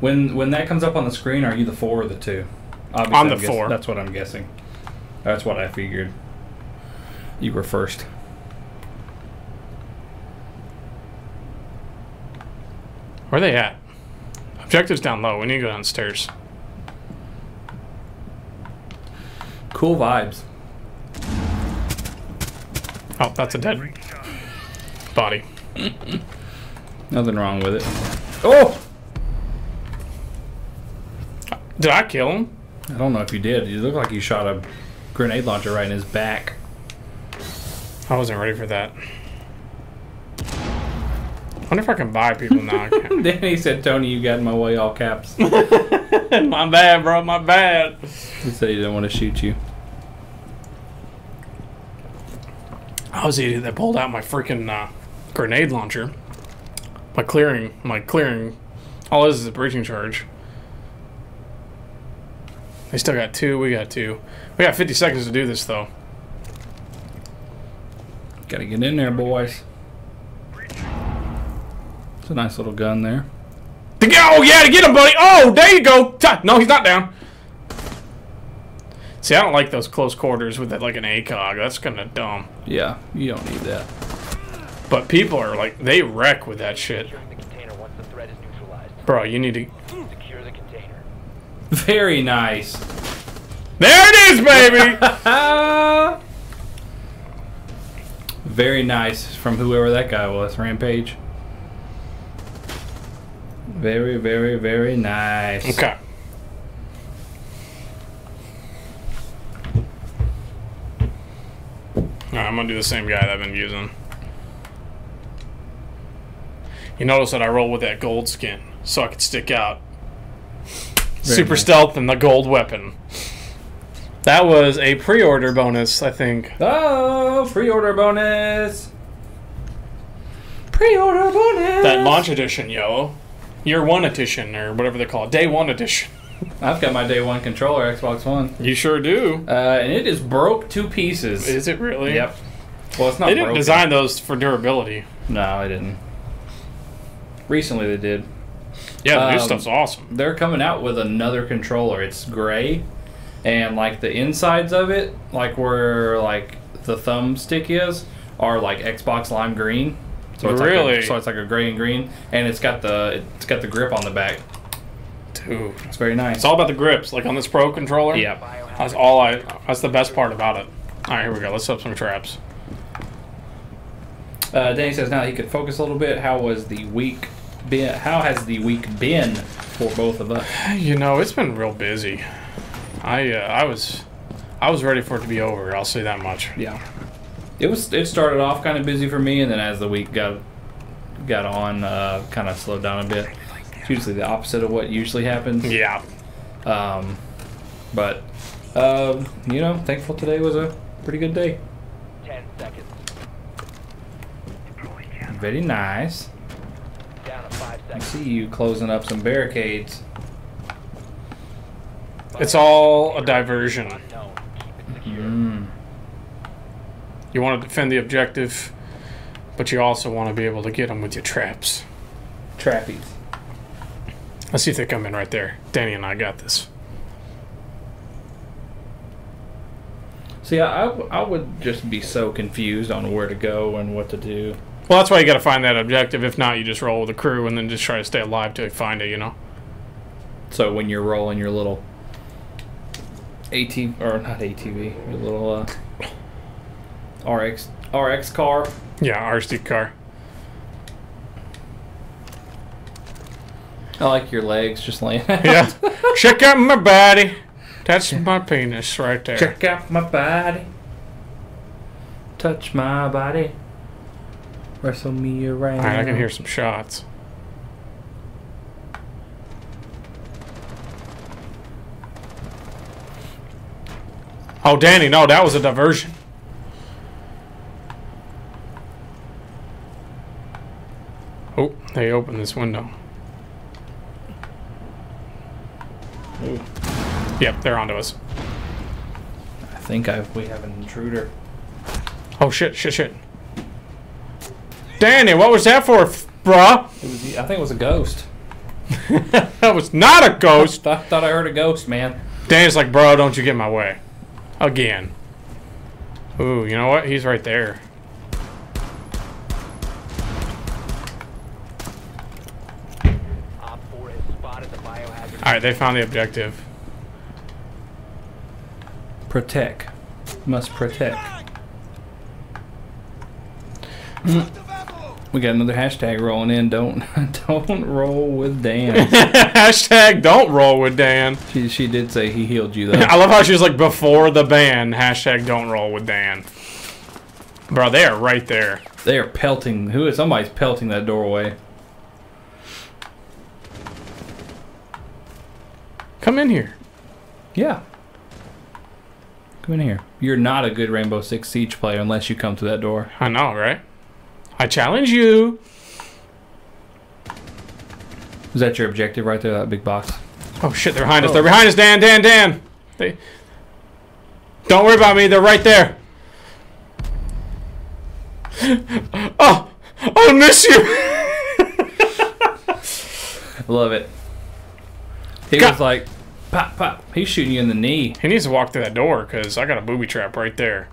When when that comes up on the screen, are you the four or the two? Obviously, I'm the guess- four. That's what I'm guessing. That's what I figured. You were first. Where are they at? Objectives down low. We need to go downstairs. Cool vibes. Oh, that's a dead body. Nothing wrong with it. Oh! Did I kill him? I don't know if you did. You look like you shot a grenade launcher right in his back. I wasn't ready for that. I wonder if I can buy people now. Can't. Danny said, "Tony, you got in my way." All caps. my bad, bro. My bad. he said he didn't want to shoot you. I was the idiot that pulled out my freaking uh, grenade launcher. My clearing, my clearing. All this is a breaching charge. They still got two. We got two. We got 50 seconds to do this, though. Got to get in there, boys. It's a nice little gun there. To get, oh yeah, to get him, buddy. Oh, there you go. No, he's not down. See, I don't like those close quarters with that, like an ACOG. That's kind of dumb. Yeah, you don't need that. But people are like, they wreck with that shit. Securing the container once the threat is neutralized. Bro, you need to. Secure the container. Very nice. There it is, baby. Very nice from whoever that guy was, Rampage. Very, very, very nice. okay. Alright, I'm gonna do the same guy that I've been using. You notice that I roll with that gold skin so I could stick out. Very Super nice. stealth and the gold weapon. That was a pre-order bonus, I think. Oh, pre-order bonus. Pre-order bonus. That launch edition, yo. Year one edition, or whatever they call it. Day one edition. I've got my day one controller, Xbox One, You sure do. uh, and it is broke to pieces. Is it really? Yep. Well, it's not. They didn't broken. design those for durability. No, I didn't. Recently, they did. Yeah, the new Um, stuff's awesome. They're coming out with another controller. It's gray, and like the insides of it, like where like the thumbstick is, are like Xbox lime green. So it's Like Really? a, so it's like a gray and green, and it's got the it's got the grip on the back. Dude. It's very nice. It's all about the grips, like on this Pro controller. yeah. That's all I. That's the best part about it. All right, here we go. Let's set up some traps. Uh, Danny says now he could focus a little bit. How was the week been? How has the week been for both of us? You know, it's been real busy. I uh, I was I was ready for it to be over. I'll say that much. Yeah. It was. It started off kind of busy for me, and then as the week got got on, uh, kind of slowed down a bit. It's usually the opposite of what usually happens. Yeah. Um, but um, you know, thankful today was a pretty good day. Ten seconds. Very nice. Down to five I see you closing up some barricades. It's all a diversion. Unknown. Keep it secure. Mm. You want to defend the objective, but you also want to be able to get them with your traps. Trappies. Let's see if they come in right there. Danny and I got this. See, I, I would just be so confused on where to go and what to do. Well, that's why you got to find that objective. If not, you just roll with the crew and then just try to stay alive till you find it. You know. So when you're rolling your little ATV or not ATV, your little uh, RX RX car. Yeah, RSD car. I like your legs just laying. Yeah. Check out my body. That's my penis right there. Check out my body. Touch my body. Wrestle me around. All right, I can hear some shots. Oh, Danny, no, that was a diversion. Oh, they opened this window. Ooh. Yep, they're onto us. I think I we have an intruder. Oh shit, shit, shit. Danny, what was that for? Bruh. It was, I think it was a ghost. that was not a ghost. I thought I heard a ghost, man. Danny's like, bro, don't you get in my way. Again. Ooh, you know what? He's right there. Op 4 has spotted the biohazard. Alright, they found the objective. Protect. Must protect. We got another hashtag rolling in. Don't don't roll with Dan. hashtag don't roll with Dan. she she did say he healed you though. I love how she was like before the ban, hashtag don't roll with Dan. Bro, they are right there. They are pelting. Who is somebody's pelting that doorway? Come in here. Yeah. Come in here. You're not a good Rainbow Six Siege player unless you come to that door. I know, right? I challenge you. Is that your objective right there? That big box. Oh shit, they're behind us. Oh. They're behind us, Dan, Dan, Dan. They Don't worry about me, they're right there. Oh, I'll miss you. Love it. He God. was like, pop, pop. He's shooting you in the knee. he needs to walk through that door because I got a booby trap right there.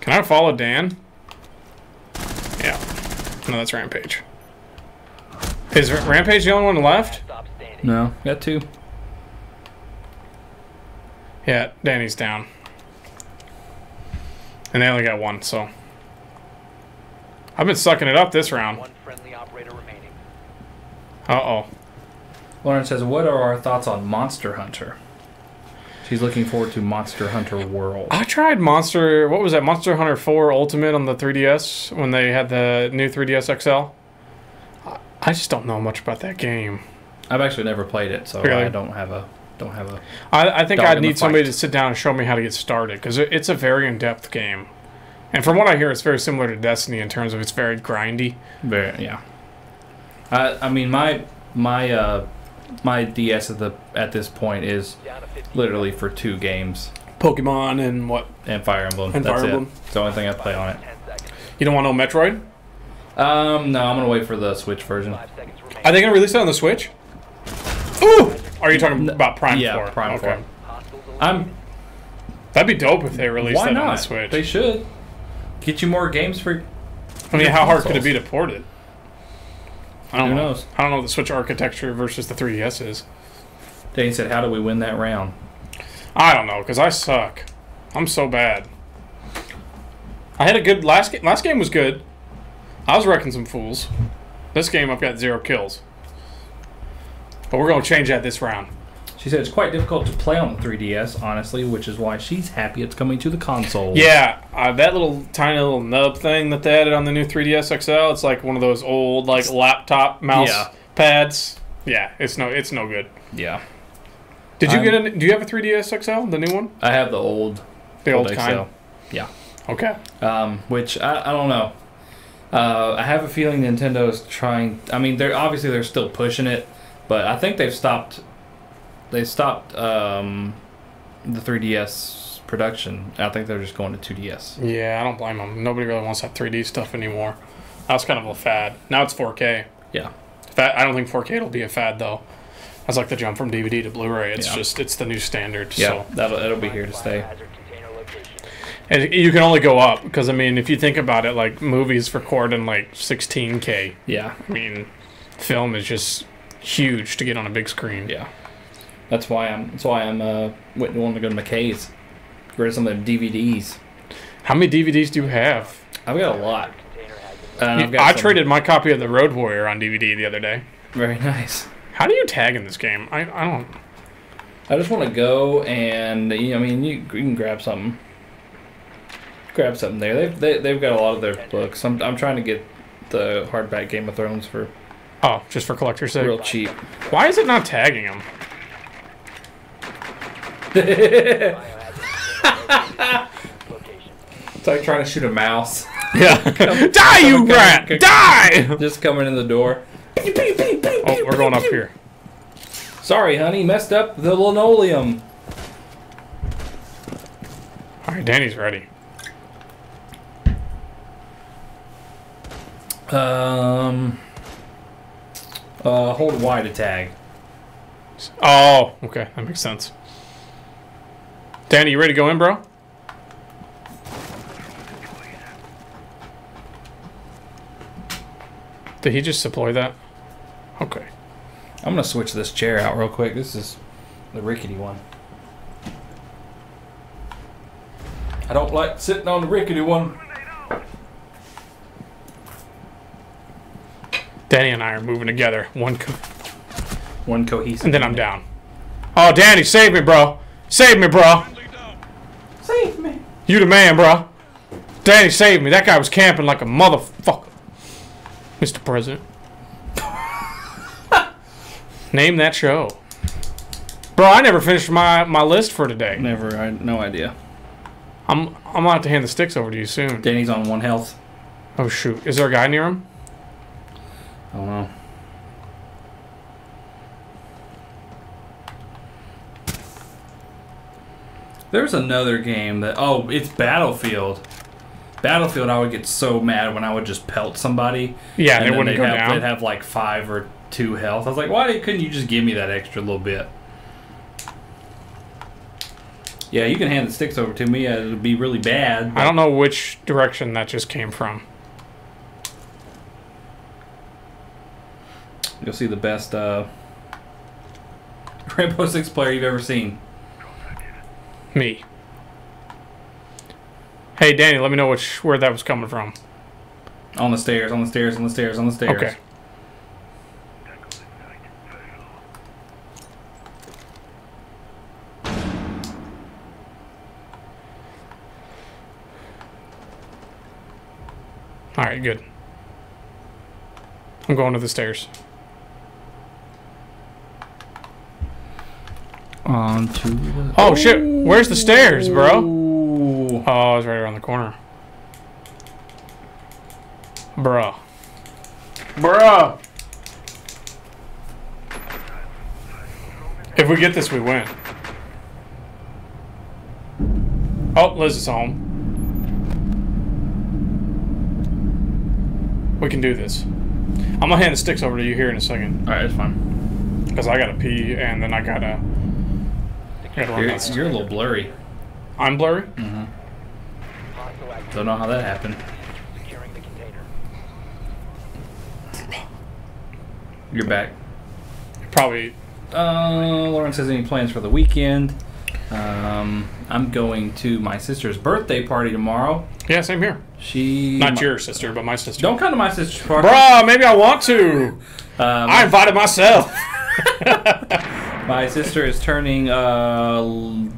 Can I follow Dan? Yeah. No, that's Rampage. Is Ra- Rampage the only one left? No, got two. Yeah, Danny's down. And they only got one, so. I've been sucking it up this round. One friendly operator remaining. Uh oh. Lauren says, "What are our thoughts on Monster Hunter?" She's looking forward to Monster Hunter World. I tried Monster. What was that? Monster Hunter 4 Ultimate on the 3DS when they had the new 3DS XL. I- I just don't know much about that game. I've actually never played it, so Really? I don't have a don't have a. I, I think I'd need somebody to sit down and show me how to get started because it, it's a very in-depth game. And from what I hear, it's very similar to Destiny in terms of it's very grindy. Very yeah. I I mean my my uh my DS at the at this point is Down to 15. literally for two games Pokemon and what? and Fire Emblem. And That's Fire it. Emblem. It's the only thing I play on it. You don't want no Metroid? Um, no, I'm gonna wait for the Switch version. 5 seconds remaining. Are they gonna release it on the Switch? Ooh! Are you talking about Prime yeah, 4? Prime okay. 4. I'm. That'd be dope if they released Why that not? on the Switch. They should get you more games for. I mean, how hard could it be to port it? I don't Who know. knows? I don't know what the Switch architecture versus the 3DS is. Dane said, "How do we win that round?" I don't know because I suck. I'm so bad. I had a good last game. Last game was good. I was wrecking some fools. This game I've got zero kills. But we're gonna change that this round. She said it's quite difficult to play on the 3DS, honestly, which is why she's happy it's coming to the console. Yeah, uh, that little tiny little nub thing that they added on the new 3DS XL. It's like one of those old like laptop mouse Yeah. pads. Yeah, it's no, it's no good. yeah. Did you I'm- get a? Do you have a 3DS XL, the new one, I have the old, the old, XL. kind? Yeah. Okay. Um, which I, I don't know. Uh, I have a feeling Nintendo's trying. I mean, they're obviously they're still pushing it, but I think they've stopped. They stopped um, the 3DS production. I think they're just going to 2DS. Yeah, I don't blame them. Nobody really wants that 3D stuff anymore. That was kind of a fad. Now it's 4K. Yeah. Fat, I don't think 4K will be a fad though. That's like the jump from DVD to Blu-ray. It's Yeah. just it's the new standard. Yeah, So that'll it'll be here to stay. Biohazard container location. and you can only go up because I mean, if you think about it, like movies record in like 16K. Yeah, I mean, film is just huge to get on a big screen. yeah. That's why I'm. That's why I'm uh, wanting to go to McKay's. Of some of them DVDs. How many DVDs do you have? I've got a lot. Container And I've got I some- traded my copy of the Road Warrior on DVD the other day. Very nice. How do you tag in this game? I, I don't. I just want to go and you know, I mean, you, you can grab something. Grab something there. They've they, they've got a lot of their books. I'm I'm trying to get the hardback Game of Thrones for Oh, just for collector's sake. real cheap. Why is it not tagging them? Biohazard container location. It's like trying to shoot a mouse. Yeah. die, you come- rat! come- Die! just coming in the door. Oh, we're going up here. Sorry, honey, messed up the linoleum. All right, Danny's ready. Um. Uh, hold Y to tag. Oh, okay, that makes sense. Danny, you ready to go in, bro? Did he just deploy that? Okay. I'm gonna switch this chair out real quick. This is the rickety one. I don't like sitting on the rickety one. Danny and I are moving together. One, co- One cohesive. and then I'm down. Oh, Danny, save me, bro! Save me, bro! Save me. You the man, bro. Danny, saved me. That guy was camping like a motherfucker. Mr. President. Name that show. Bro, I never finished my, my list for today. Never. I no idea. I'm I'm gonna have to hand the sticks over to you soon. Danny's on one health. Oh shoot. Is there a guy near him? I don't know. There's another game that oh, it's Battlefield. Battlefield, I would get so mad when I would just pelt somebody. Yeah, and they wouldn't go have, down. They'd have like five or two health. I was like, why couldn't you just give me that extra little bit? Yeah, you can hand the sticks over to me. Uh, It'd be really bad. I don't know which direction that just came from. You'll see the best uh, Rainbow Six player you've ever seen. Me. Hey Danny, let me know which where that was coming from. On the stairs, on the stairs, on the stairs, on the stairs. Okay. All right, good. I'm going to the stairs. On to the. Oh shit! Where's the stairs, bro? Oh, it's right around the corner. Bruh. Bruh. If we get this, we win. Oh, Liz is home. We can do this. I'm gonna hand the sticks over to you here in a second. All right, it's fine. Because I gotta pee and then I gotta. Gotta You're, you're a little blurry. I'm blurry? Hostile activity. Don't know how that happened. Securing the container. You're back. Probably. Uh, Lauren says any plans for the weekend? Um, I'm going to my sister's birthday party tomorrow. Yeah, same here. She Not my- your sister, but my sister. Don't come to my sister's party. Bruh, maybe I want to. Um, I invited myself. my sister is turning uh,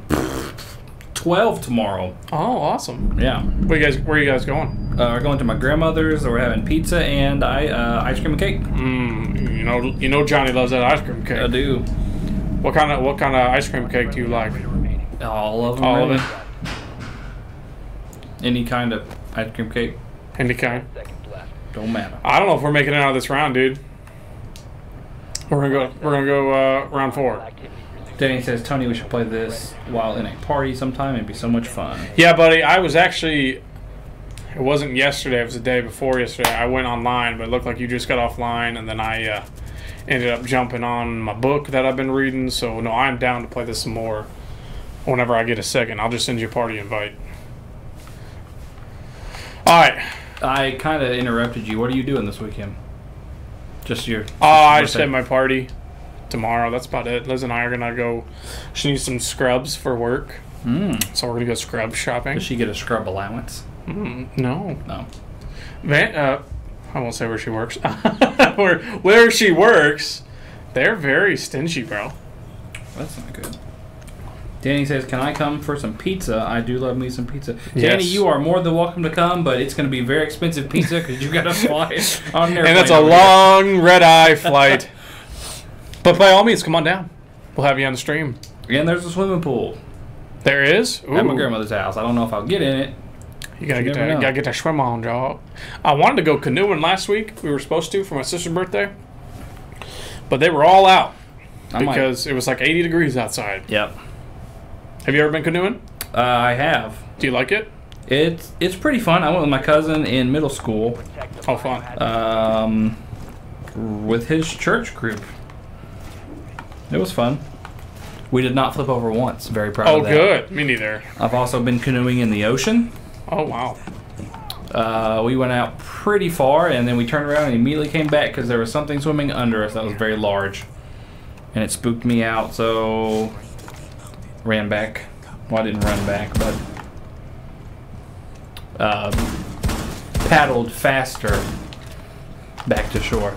12 tomorrow. oh, awesome. Yeah. Where you guys? Where you guys going? Uh, we're going to my grandmother's. We're having pizza and I uh, ice cream and cake. Mm, you know, you know, Johnny loves that ice cream cake. I do. What kind of what kind of ice cream cake do you like? All of them. All of it. Any kind of ice cream cake. Any kind. Don't matter. I don't know if we're making it out of this round, dude. We're gonna go. We're gonna go uh, round four. Danny says, Tony, we should play this while in a party sometime. It'd be so much fun. Yeah, buddy. I was actually. It wasn't yesterday. It was the day before yesterday. I went online, but it looked like you just got offline, and then I uh, ended up jumping on my book that I've been reading. So no, I'm down to play this some more. Whenever I get a second, I'll just send you a party invite. All right. I kind of interrupted you. What are you doing this weekend? Just your. Oh, I just had my party tomorrow. That's about it. Liz and I are gonna go. She needs some scrubs for work, Mm. so we're gonna go scrub shopping. Does she get a scrub allowance? Mm, no, No. Van, uh, I won't say where she works. where where she works, they're very stingy, bro. That's not good. Danny says, "Can I come for some pizza? I do love me some pizza." Yes. Danny, you are more than welcome to come, but it's going to be very expensive pizza because you got to fly on there. And that's a long red eye flight. but by all means, come on down. We'll have you on the stream. And there's a swimming pool There is. at my grandmother's house. I don't know if I'll get in it. You gotta You get that. Gotta get that swim on, dog. I wanted to go canoeing last week. We were supposed to for my sister's birthday, but they were all out I might- because it was like 80 degrees outside. Yep. Have you ever been canoeing? Uh, I have. Do you like it? It's it's pretty fun. I went with my cousin in middle school. Oh, fun. um, with his church group. It was fun. We did not flip over once. Very proud Oh, of that. good. Me neither. I've also been canoeing in the ocean. Oh, wow. Uh, we went out pretty far and then we turned around and immediately came back because there was something swimming under us that was very large. And it spooked me out, so ran back. Well, I didn't run back, but uh, paddled faster back to shore.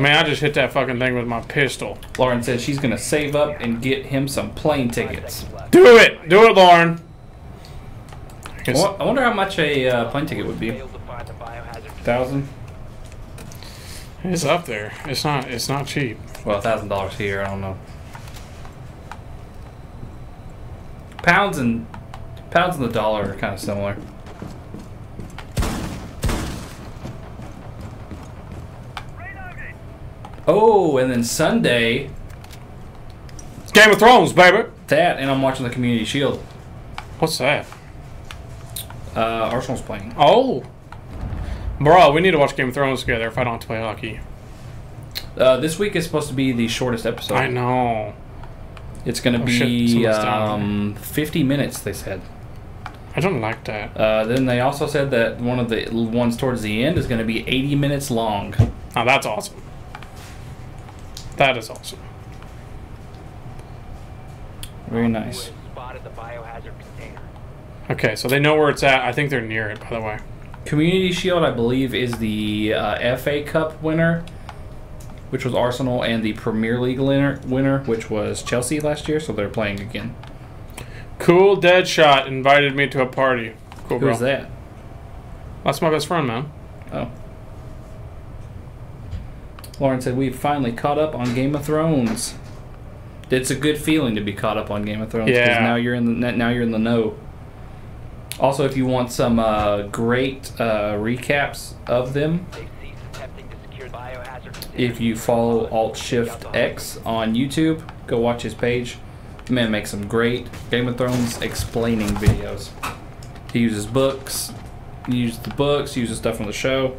Man, I just hit that fucking thing with my pistol. Lauren says she's gonna save up and get him some plane tickets. Do it! Do it, Lauren! I Well, I wonder how much a uh, plane ticket would be. Failed to find the biohazard Thousand? It's up there. It's not. It's not cheap. Well, a thousand dollars here. I don't know. Pounds and pounds and the dollar are kind of similar. Oh, and then Sunday, Game of Thrones, baby. that, and I'm watching the Community Shield. What's that? Uh, Arsenal's playing. Oh, bro, we need to watch Game of Thrones together. If I don't play hockey, Uh, this week is supposed to be the shortest episode. I know. It's going to Oh, be um, 50 minutes. They said. I don't like that. Uh, then they also said that one of the ones towards the end is going to be 80 minutes long. Now that's awesome. That is awesome. Very nice. has spotted the biohazard container. Okay, so they know where it's at. I think they're near it, by the way. Community Shield, I believe, is the uh, FA Cup winner, which was Arsenal, and the Premier League winner, winner, which was Chelsea last year. So they're playing again. Cool Deadshot invited me to a party. Cool, bro. Who's that? That's my best friend, man. Oh. Lauren said we've finally caught up on Game of Thrones. It's a good feeling to be caught up on Game of Thrones because Yeah. now you're in the now you're in the know. Also, if you want some uh, great uh, recaps of them, if you follow Alt Shift X on YouTube, go watch his page. The man makes some great Game of Thrones explaining videos. He uses books, he uses the books, uses stuff from the show.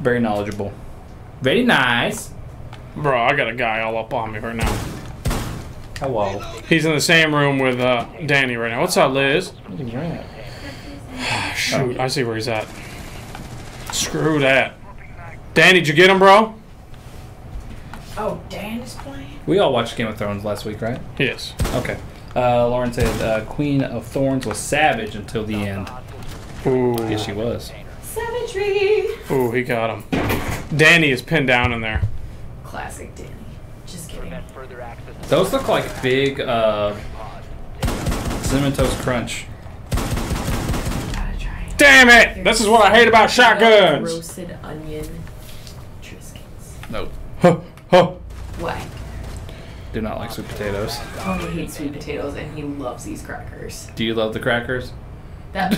Very knowledgeable. Very nice. Bro, I got a guy all up on me right now. Hello. He's in the same room with uh, Danny right now. What's up, Liz? Shoot, I see where he's at. Screw that. Danny, did you get him, bro? Oh, Dan is playing. We all watched Game of Thrones last week, right? Yes. Okay. Uh, Lauren said uh, Queen of Thorns was savage until the end. Ooh. Yes, she was. Savagery. Ooh, he got him. Danny is pinned down in there. Classic Danny. Just kidding. Prevent further access to Those look like big uh, pods. cinnamon toast crunch. Gotta it. Damn it! This is what I hate about shotguns. Roasted onion Triscuits. Nope. Huh, huh. Why? Do not like sweet potatoes. Tony hates sweet potatoes and he loves these crackers. Do you love the crackers? That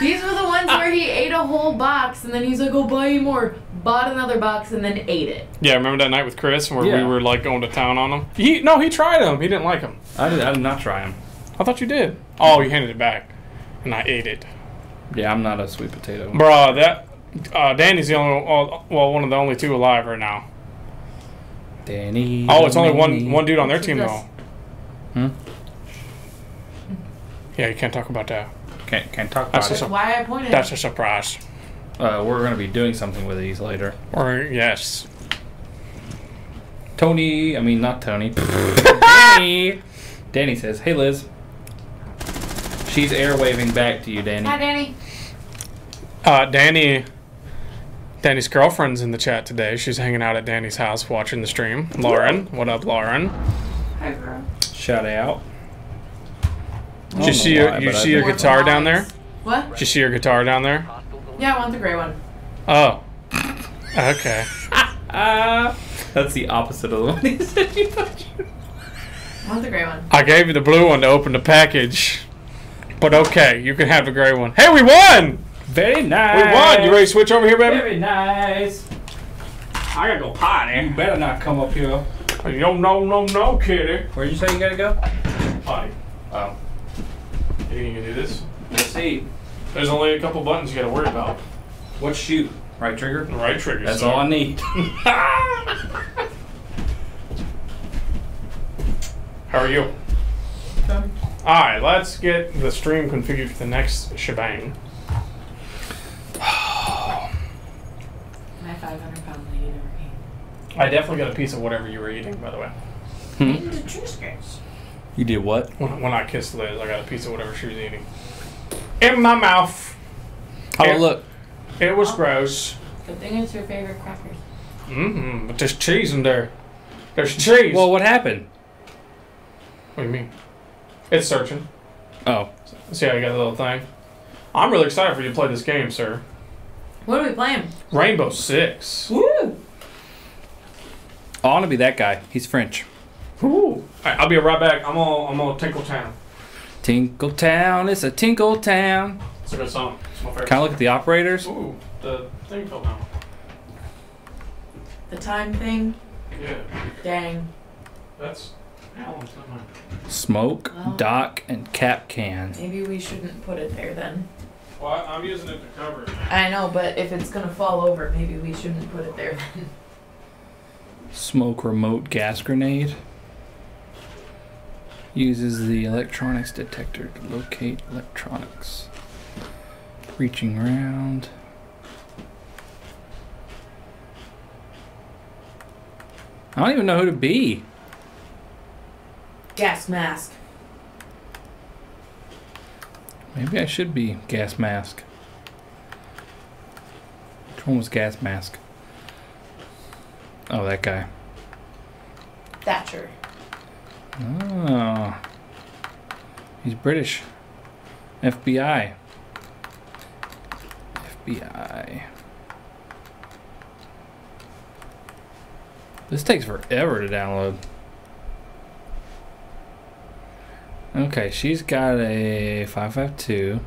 these were the ones where he ate a whole box and then he's like, "Oh, buy you more." Bought another box and then ate it. Yeah, remember that night with Chris where Yeah. we were like going to town on him? He no, he tried them. He didn't like them. I did, I did not try them. I thought you did. Oh, you handed it back, and I ate it. Yeah, I'm not a sweet potato. Bruh, that uh, Danny's the only uh, well, one of the only two alive right now. Danny. Oh, it's only one one dude on their team though. Hmm? Yeah, you can't talk about that. Can't, can't talk That's about a it. sur- Why I pointed. That's a surprise. Uh, we're going to be doing something with these later. Or yes, Tony, I mean, not Tony. Danny. Danny says, Hey, Liz. She's air waving back to you, Danny. Hi, Danny. Danny. uh, Danny. Danny's girlfriend's in the chat today. She's hanging out at Danny's house watching the stream. Lauren, what up, Lauren? Hi, girl. Shout out. Did you see your, you see your More guitar down there? What? Did you see your guitar down there? Yeah, I want the gray one. Oh. Okay. Ah, that's the opposite of the one he said you thought you. I want the gray one. I gave you the blue one to open the package. But okay, you can have the gray one. Hey, we won! Very nice. We won! You ready to switch over here, baby? Very nice. I gotta go potty. You better not come up here. No, no, no, no, kitty. Where'd you say you gotta go? Potty. Oh, You think you can do this? let's see. There's only a couple buttons you gotta worry about. What shoot? Right trigger. Right trigger. That's sir. all I need. How are you? Alright, let's get the stream configured for the next shebang. My 500 pound lady never came. I definitely got a piece of whatever you were eating, by the way. Into Triscuits. You did what? When, when I kissed Liz, I got a piece of whatever she was eating. In my mouth. Oh Yeah. look. It was gross. Good thing it's your favorite crackers. Mm-hmm. But there's cheese in there. There's cheese. Well, what happened? what do you mean? It's searching. Oh, See how you got the little thing? I'm really excited for you to play this game, sir. What are we playing? Rainbow Six. Woo! I want to be that guy. He's French. Ooh. Alright, I'll be right back. I'm on I'm on Tinkle Town. Tinkle Town, it's a tinkle town. It's a good song. It's my favorite. Kind of look at the operators. Ooh, the thing fell down. The time thing? Yeah, Dang. that's Alan's not mine. Smoke, Oh. Doc, and Kapkan. Maybe we shouldn't put it there then. Well, I- I'm using it to cover it. I know, but if it's gonna fall over, maybe we shouldn't put it there then. Smoke remote gas grenade. Uses the electronics detector to locate electronics. Reaching around. I don't even know who to be. Gas mask. Maybe I should be gas mask. Which one was gas mask? Oh, that guy. Thatcher. Oh. He's British. FBI. FBI. This takes forever to download. Okay, she's got a 552.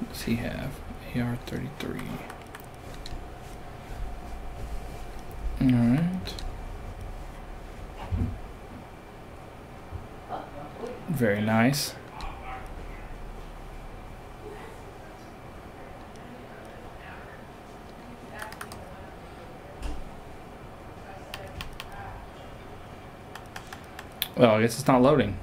What's he have? AR 33. Alright. Very nice. Well, I guess it's not loading.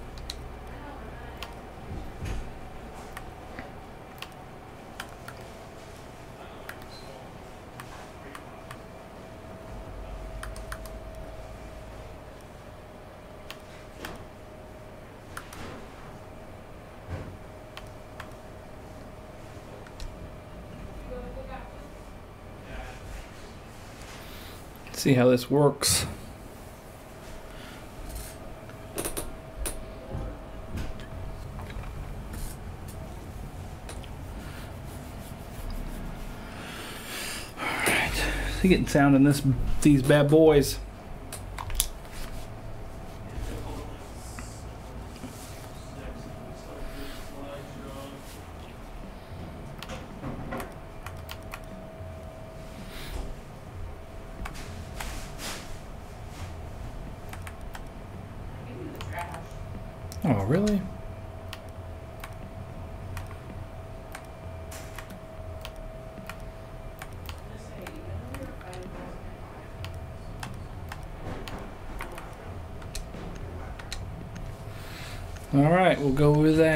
See how this works. Getting sound in this these bad boys. Oh, really? All right, we'll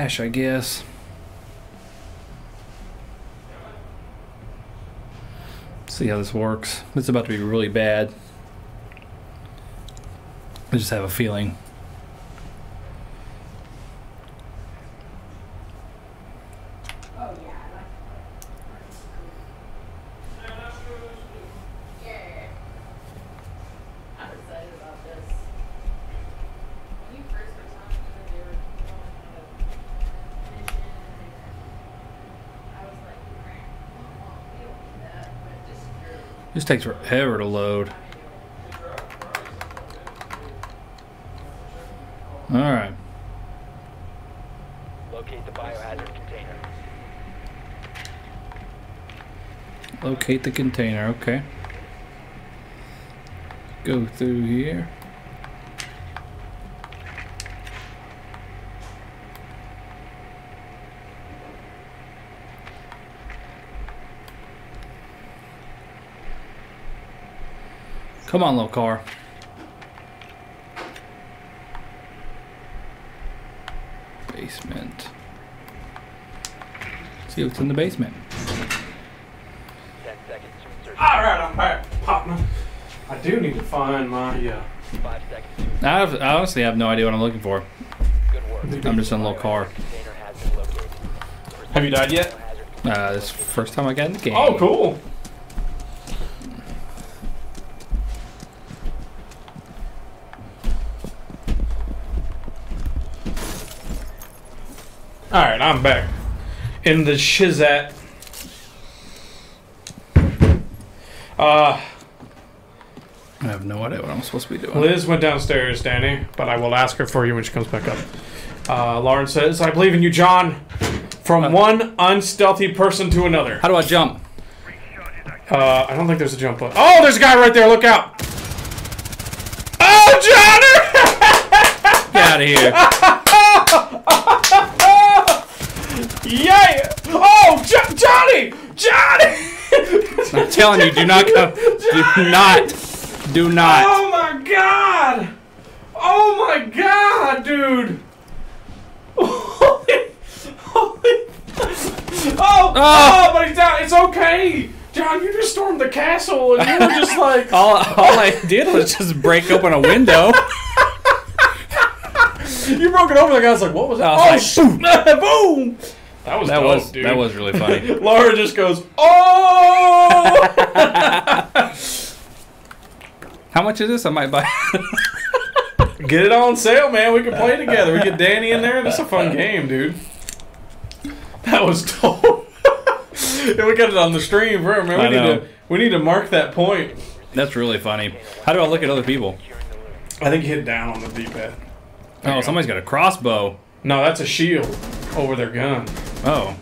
I guess. See how this works. It's about to be really bad. I just have a feeling. I'm excited about this. When you first were telling me that they were going on a mission, I was like, well, we don't need that, but this is true. This takes forever to load. All right. Locate the biohazard container. Locate the container. Okay. Go through here. Come on, little car. Basement. See what's in the basement. Ten seconds to insertion. All right, I'm back, partner. I do need to find my uh, Five seconds. I, have, I honestly have no idea what I'm looking for. Good work. I'm just in a little car. Container has been located. Have you died yet? Uh, this is the first time I got in the game. Oh, cool. All right, I'm back in the shizat. Uh, I have no idea what I'm supposed to be doing. Liz went downstairs, Danny, but I will ask her for you when she comes back up. Uh, Lauren says, "I believe in you, John." From Uh, one unstealthy person to another. How do I jump? Uh, I don't think there's a jump button. Oh, there's a guy right there. Look out! Oh, Johnny! Get out of here. yeah! Oh, jo- Johnny! Johnny! I'm telling you, do not go. Do not. Do not. Oh my god! Oh my god, dude! Holy, holy, oh, ah. oh, but he's down. It's okay, John. You just stormed the castle, and you were just like, All, all I did was just break open a window. you broke it over. The guy's like, what was that? Oh, shoot! boom! That was That dope, was dude. that was really funny. Laura just goes, oh! How much is this? I might buy. Get it on sale, man. We can play together. We get Danny in there. It's a fun game, dude. That was dope. yeah, we got it on the stream, bro. Man, we I need know. to we need to mark that point. That's really funny. How do I look at other people? securing the room. I think you hit down on the D-pad. Oh, somebody's got a crossbow. No, that's a shield over their gun. Oh.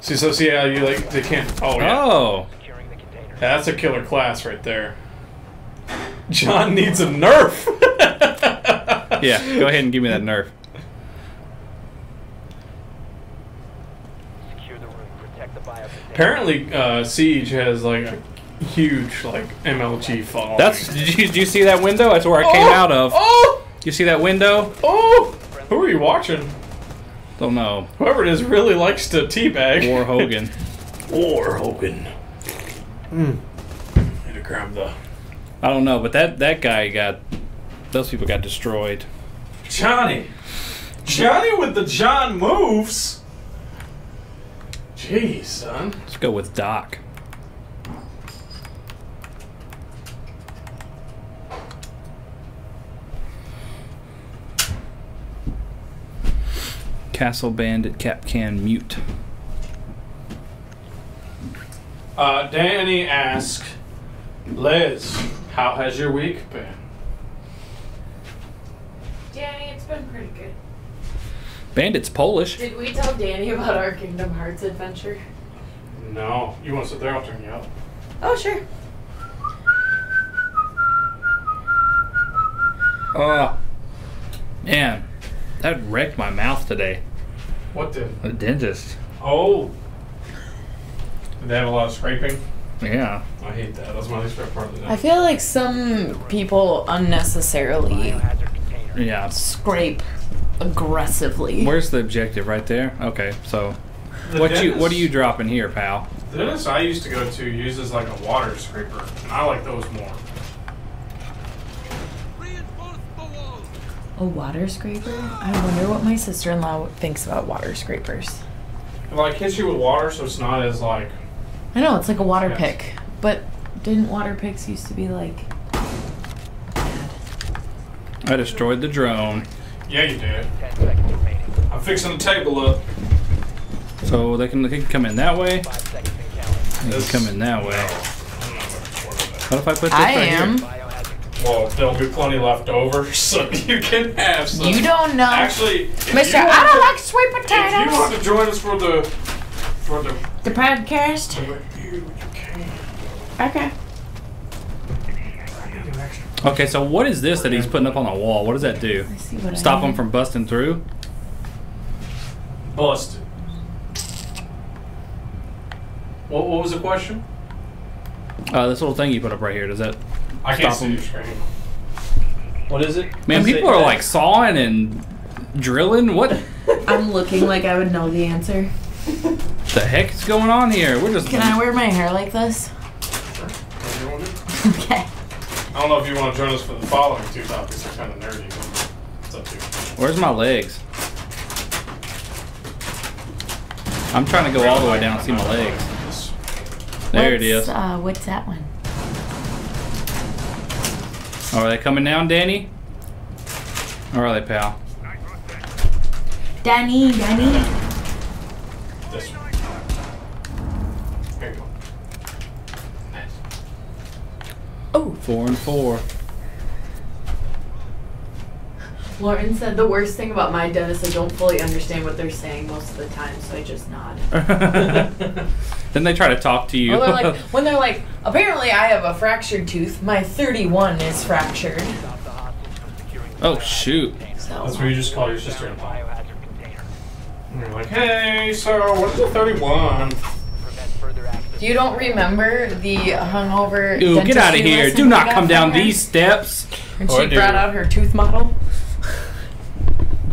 See, so see how you like they can't. Oh yeah, Oh. Securing the container. that's a killer class right there. John needs a nerf. Yeah. Go ahead and give me that nerf. Secure the room. Protect the bio container. Apparently, uh, Siege has like a huge like MLG following. That's. Did you, did you see that window? That's where I came Oh! out of. Oh, You see that window? oh! Who are you watching? Don't know. Whoever it is really likes to teabag. War Hogan. War Hogan. Hmm. Need to grab the I don't know, but that that guy got. Those people got destroyed. Johnny. Johnny with the John moves. Jeez, son. Let's go with Doc. Castle Bandit Kapkan Mute. Uh, Danny asked, Liz, how has your week been? Danny, it's been pretty good. Bandit's Polish. Did we tell Danny about our Kingdom Hearts adventure? No. You want to sit there? I'll turn you up. Oh, sure. Oh, man, that wrecked my mouth today. What did? The dentist. Oh. Did they have a lot of scraping? Yeah. I hate that. That's my least favorite part of the day. I feel like some people unnecessarily Biohazard container. Yeah. scrape aggressively. Where's the objective? Right there. Okay. So, The what you what dentist- are you dropping here, pal? The dentist I used to go to uses like a water scraper, and I like those more. A water scraper? I wonder what my sister-in-law thinks about water scrapers. It like hits you with water, so it's not as like. I know it's like a water Yes. pick, but didn't water picks used to be like bad? I destroyed the drone, Yeah, you did. Ten seconds remaining. I'm fixing the table up. so they can they can come in that way. Five seconds. They can come in that way. I'm not looking forward to that. What if I put this I right am. here? Biohazard Well, there'll be plenty left over, so you can have some. You don't know, Actually, Mister. I don't to- like sweet If you want to join us for the for the The podcast. review, you can. Okay. Okay, so what is this that he's putting up on the wall? What does that do? I see what Stop him from busting through? Busted. What, what was the question? Uh, this little thing you put up right here. Does that I can't Stop see him. your screen. What is it? Man, Let's people see. are like sawing and drilling. What I'm looking like I would know the answer. the heck is going on here? We're just Can I wear my hair like this? What you want? Okay. I don't know if you want to join us for the following two topics. They're kind of nerdy. But it's up to you. Where's my legs? I'm trying to go all the way down and see my legs. There it What's, is. Uh, what's that one? Are they coming down, Danny? Or are they, pal? Danny, Danny. This one. Here you go. Nice. Oh, Four and four. Lauren said the worst thing about my dentist, I don't fully understand what they're saying most of the time, so I just nod. then they try to talk to you. Well, they're like, when they're like, apparently I have a fractured tooth. My 31 is fractured. Stop the hostiles from securing the oh shoot! So That's where you just call your sister and mom. Biohazard container. And you're like, hey, so what is a 31? Prevent further access. you don't remember the hungover? Ooh, get out of here! Do not come down her? these steps. And oh, she brought out her tooth model.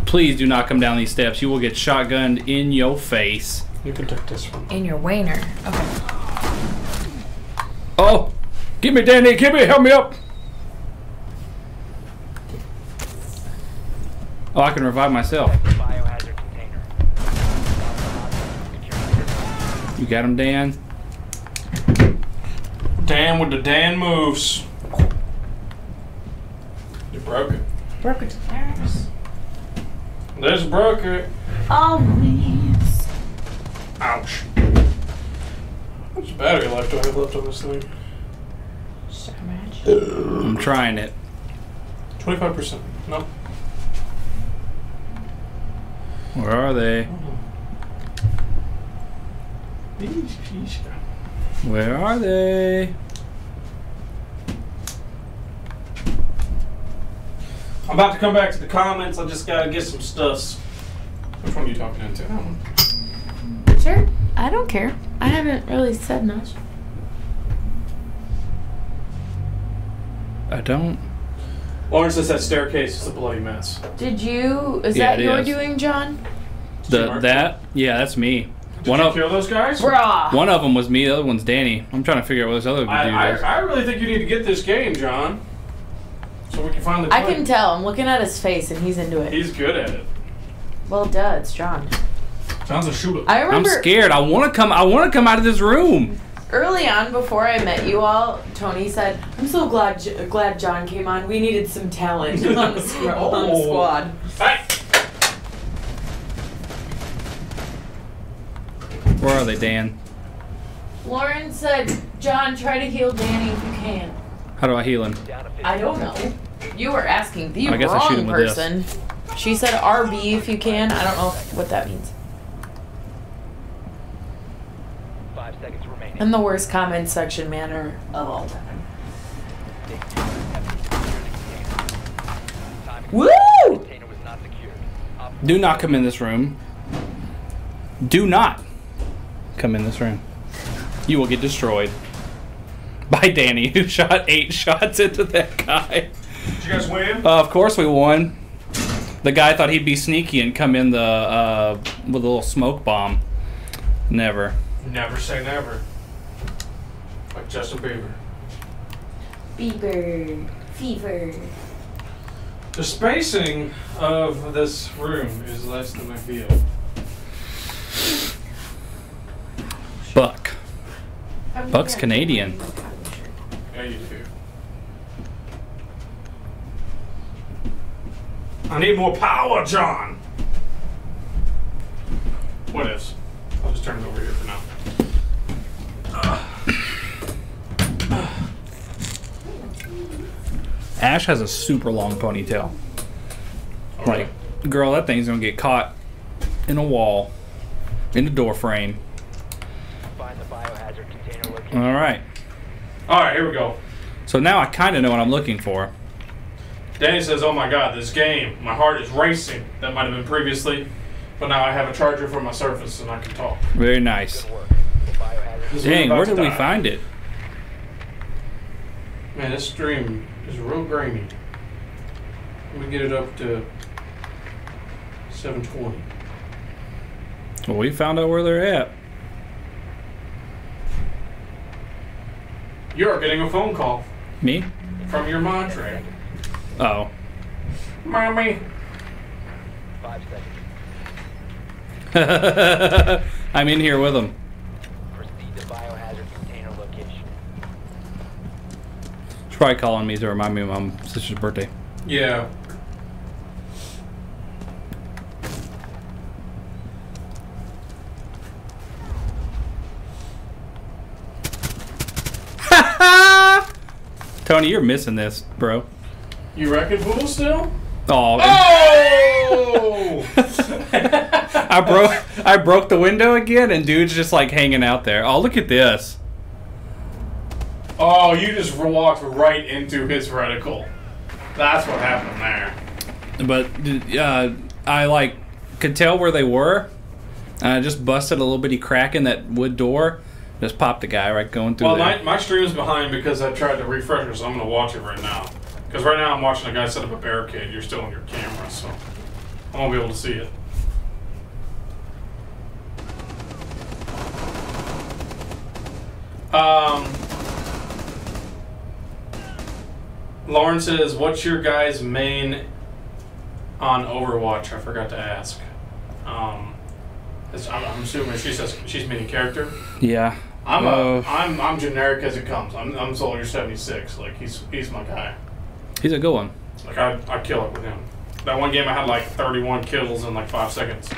Please do not come down these steps. You will get shotgunned in your face. You can take this one. In your wiener. Okay. Oh, Give me, Danny! Give me! Help me up! Oh, I can revive myself. Biohazard container. Stop the hostiles from securing the container. You got him, Dan. Dan with the Dan moves. You broke it. Broke it. This broke it. Oh, Always. Ouch. How much battery life do I have left on this thing? So much. I'm trying it. 25%. No. Where are they? Where are they? I'm about to come back to the comments. I just gotta get some stuffs. Which one are you talking into? That. Sure. I don't care. I haven't really said much. I don't. Lauren says that staircase is a bloody mess. Did you? Is Yeah, that it your is. doing, John? The mark that yeah, that's me. Did one you of kill those guys? Bruh. one of them was me. The other one's Danny. I'm trying to figure out what this other dude I, is. I, I really think you need to get this game, John. So we can finally play. I can tell. I'm looking at his face, and he's into it. He's good at it. Well, duh, it's John. John's a shooter. I I'm scared. I want to come. I want to come out of this room. early on, before I met you all, Tony said, "I'm so glad J- glad John came on. We needed some talent on the, squ- on the Oh. squad." Hey! Where are they, Dan? Lauren said, "John, try to heal Danny if you can." How do I heal him? Down to 50 I don't know. You were asking the I guess I shoot wrong him with this. person. She said RB if you can. I don't know what that means. Seconds remaining. And the worst comment section manner of all time. Time Woo! container was not secured. Op Do not come in this room. Do not come in this room. You will get destroyed by Danny, who shot eight shots into that guy. Did you guys win? Uh, of course, we won. The guy thought he'd be sneaky and come in the uh, with a little smoke bomb. Never. Never say never. Like Justin Bieber. Bieber. Fever. The spacing of this room is less than I feel. Buck. Oh, Buck's Canadian. Yeah, you do. I need more power, John. What ifs? I'll just turn it over here for now. Ash has a super long ponytail. Like, girl, that thing's gonna get caught in a wall, in the door frame. Find the biohazard container. All right. All right, here we go. So now I kind of know what I'm looking for. Danny says, "Oh my God, this game! My heart is racing." That might have been previously, but now I have a charger for my Surface and I can talk. Very nice. Good work. The biohazard This is Dang, where to did we find it? Man, this stream is real grainy. Let me get it up to 720. Well, we found out where they're at. You're getting a phone call Me? from your Montre. Oh. Mommy. Five seconds. I'm in here with them. Proceed to biohazard container location. She's probably calling me to remind me of my sister's birthday. Yeah. Tony, you're missing this, bro. You reckon fool still? Oh, Oh! I broke I broke the window again, and dude's just like hanging out there. Oh, look at this. Oh, you just walked right into his reticle. That's what happened there. But uh, I like could tell where they were. And I just busted a little bitty crack in that wood door. Just popped the guy right going through Well, there. my, my stream is behind because I tried to refresh it, so I'm going to watch it right now. Because right now I'm watching a guy set up a barricade. You're still on your camera, so I won't be able to see it. Um, Lauren says, "What's your guy's main on Overwatch?" I forgot to ask. Um, I'm, I'm assuming she says she's meaning character. yeah. I'm Uh, a, I'm I'm generic as it comes. I'm I'm Soldier 76. Like he's he's my guy. He's a good one. Like I I kill it with him. That one game I had like 31 kills in like five seconds.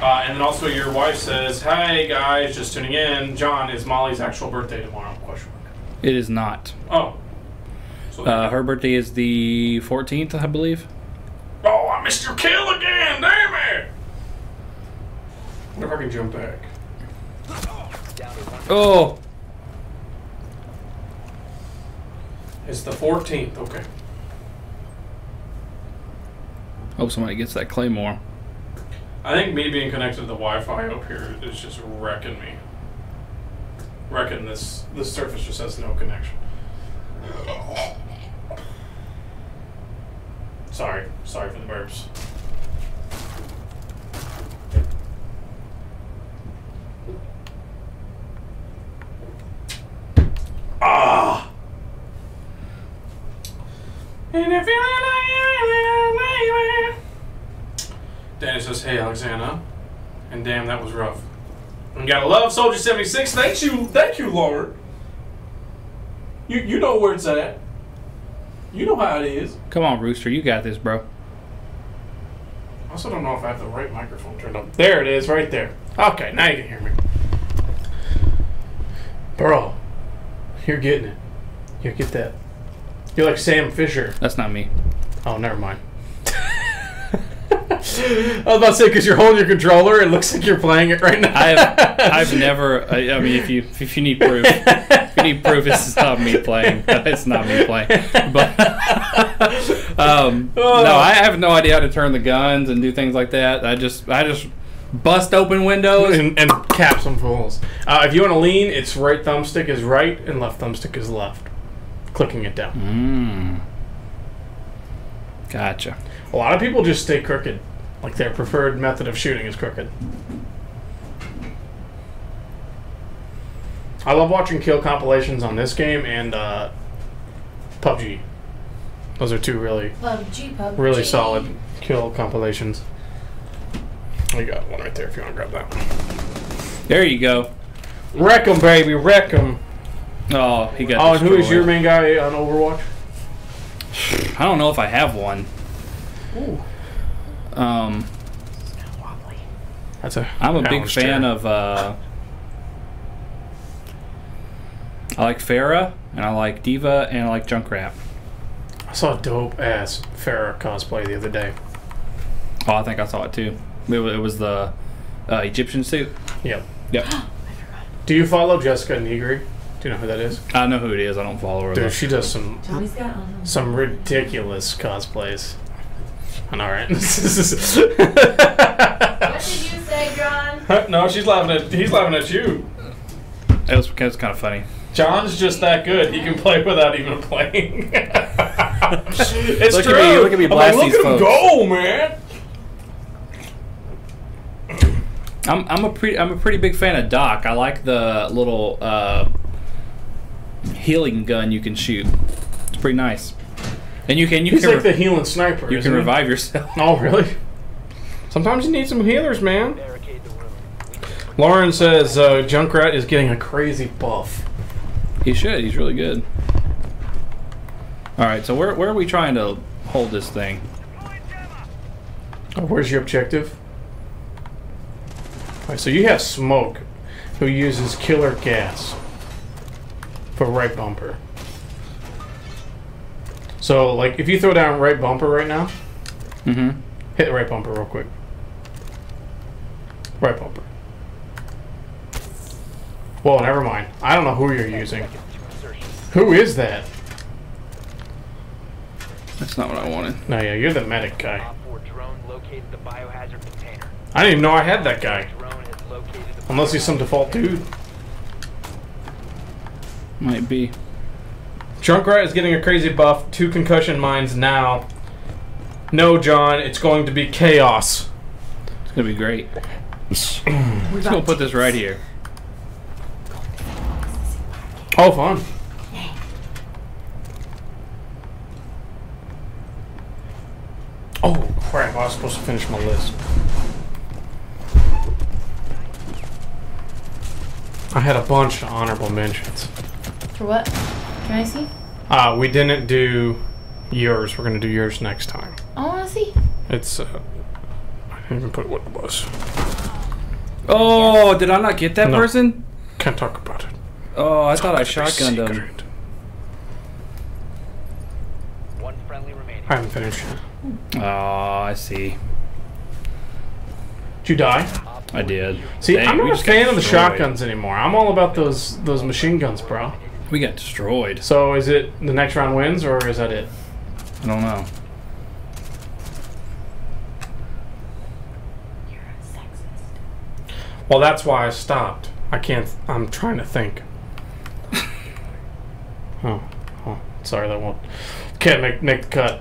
Uh, and then also your wife says, "Hey guys, just tuning in. John, is Molly's actual birthday tomorrow?" Question mark. It is not. Oh. Uh, her birthday is the 14th, I believe. oh, I missed your kill again. Damn it. What if I can jump back? Down to one. Oh, It's the 14th. Okay. hope somebody gets that claymore. I think me being connected to the Wi-Fi up here is just wrecking me. Wrecking this. This surface just has no connection. Sorry, sorry for the burps. Ah. Danny says, "Hey, Alexandra," and damn, that was rough. And gotta love Soldier seventy six. Thank you, thank you, Lord. You you know where it's at. You know how it is. Come on, Rooster, you got this, bro. I also don't know if I have the right microphone turned up. There it is, right there. Okay, now you can hear me. Bro, you're getting it. You get that. You're like Sam Fisher. That's not me. Oh, never mind. I was about to say because you're holding your controller, it looks like you're playing it right now. I've I've never. I, I mean, if you if you need proof, you proof, this is not me playing. It's not me playing. But um, no, I have no idea how to turn the guns and do things like that. I just I just bust open windows. and, and cap some fools. Uh, if you want to lean, it's right thumbstick is right and left thumbstick is left. Clicking it down. Mm. Gotcha. A lot of people just stay crooked. Like their preferred method of shooting is crooked. I love watching kill compilations on this game and uh, PUBG. Those are two really, PUBG, PUBG. really solid kill compilations. We got one right there if you want to grab that one. There you go. Wreck 'em, baby, wreck 'em. Oh, he got. Oh, and who is your main guy on Overwatch? I don't know if I have one. Ooh. Um, That's a. I'm a big balanced fan of. Uh, I like Pharah, and I like D.Va, and I like Junkrat. I saw a dope ass Pharah cosplay the other day. Oh, I think I saw it too. It was, it was the uh, Egyptian suit. Yep. Yep. Do you follow Jessica Nigri? Do you know who that is? I know who it is. I don't follow her. though. Dude, she does some got some ridiculous cosplays. I know, right? What did you say, John? no, she's laughing at. He's laughing at you. It was, it was kind of funny. John's just that good. He can play without even playing. it's Look at true. me- look at me I'm like, look these at him go, man. I'm I'm a pretty I'm a pretty big fan of Doc. I like the little uh, healing gun you can shoot. It's pretty nice. And you can you He's can like the healing sniper. you isn't can he? revive yourself. Oh, really? Sometimes you need some healers, man. Barricade the room. Lauren says uh, Junkrat is getting a crazy buff. He should. He's really good. All right. So where where are we trying to hold this thing? Oh, where's your objective? Alright, so you have Smoke, who uses killer gas for right bumper. So, like, if you throw down right bumper right now, Mm-hmm. hit the right bumper real quick. Right bumper. Whoa, never mind. I don't know who you're using. Seconds to insertion. Who is that? That's not what I wanted. No, yeah, you're the medic guy. Op 4 drone located the biohazard container. I didn't even know I had that guy. Drone has located the Unless he's some default dude. Might be. Junkrat is getting a crazy buff. Two concussion mines now. No, John, it's going to be chaos. It's gonna be great. We're Just gonna put this right here. Oh, fun. Oh, crap. I was supposed to finish my list. I had a bunch of honorable mentions. For what? Can I see? Uh, we didn't do yours. We're going to do yours next time. I want to see. It's, uh, I didn't even put what it was. Oh, did I not get that No. person? Can't talk about it. Oh, I thought I It's a shotgunned him. One friendly remaining. I haven't finished yet. Oh, I see. Did you die? I did. See, Dang, I'm not a just got fan of the shotguns anymore. I'm all about those those machine guns, bro. We got destroyed. So is it the next round wins or is that it? I don't know. You're a sexist. Well, that's why I stopped. I can't. I'm trying to think. Oh, oh, sorry, that won't. Can't make make the cut.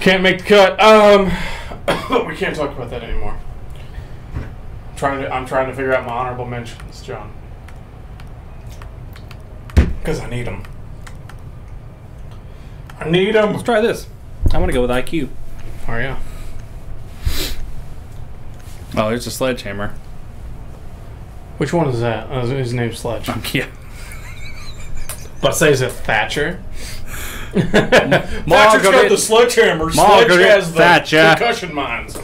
Can't make the cut. Um, we can't talk about that anymore. I'm trying to. I'm trying to figure out my honorable mentions, John. Because I need them. I need them. Let's try this. I'm gonna go with IQ. Oh yeah. Oh, there's a sledgehammer. Which one is that? Oh, his name's Sledge. yeah. But say, is it Thatcher? Thatcher's got the sledgehammer. Sledge Margaret has the Thatcher. concussion mines.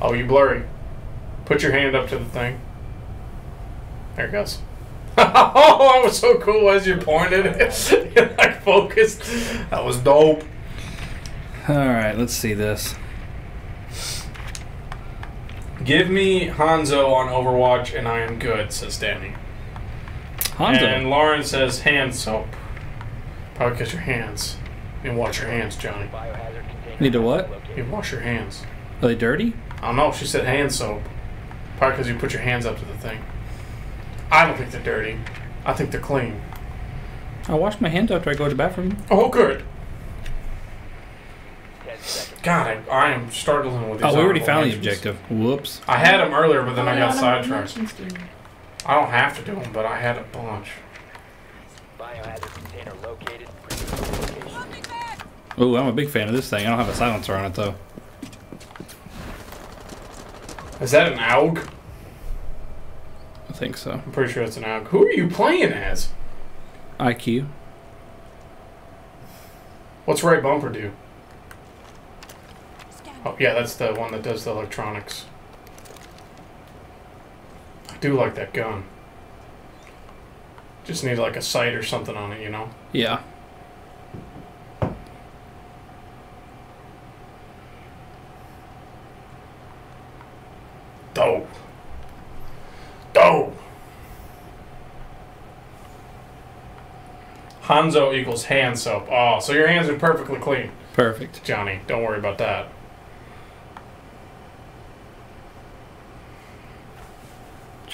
Oh, you blurry. Put your hand up to the thing. There it goes. oh, that was so cool as you pointed. it like focused. That was dope. All right, let's see this. Give me Hanzo on Overwatch and I am good, says Danny. Hanzo. And Lauren says hand soap. Probably because your hands. And wash your hands, Johnny. Biohazard. Need to what? You wash your hands. Are they dirty? I don't know. She said hand soap. Probably because you put your hands up to the thing. I don't think they're dirty. I think they're clean. I wash my hands after I go to the bathroom. Oh, good. Ten seconds. God, I, I am struggling with these. Oh, we already honorable found the objective. Whoops. I had them earlier, but then I got sidetracked. do I don't have to do them, but I had a bunch. Biohazard container located. Proceed to location. Oh, I'm a big fan of this thing. I don't have a silencer on it though. Is that an AUG? I think so. I'm pretty sure it's an AUG. Who are you playing as? IQ. What's right bumper do? Oh, yeah, that's the one that does the electronics. I do like that gun. Just need like a sight or something on it, you know? Yeah. Dope. Dope. Hanzo equals hand soap. Oh, so your hands are perfectly clean, Perfect. Johnny. Don't worry about that.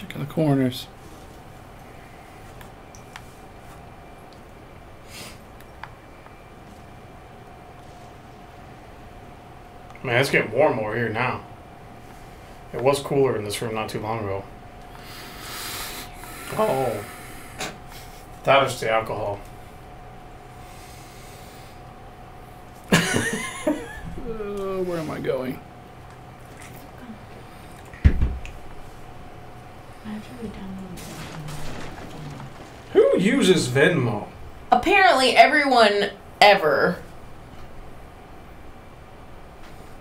Checking the corners. Man, it's getting warm over here now. It was cooler in this room not too long ago. Oh. That is the alcohol. Uh, where am I going? Who uses Venmo? Apparently, everyone ever.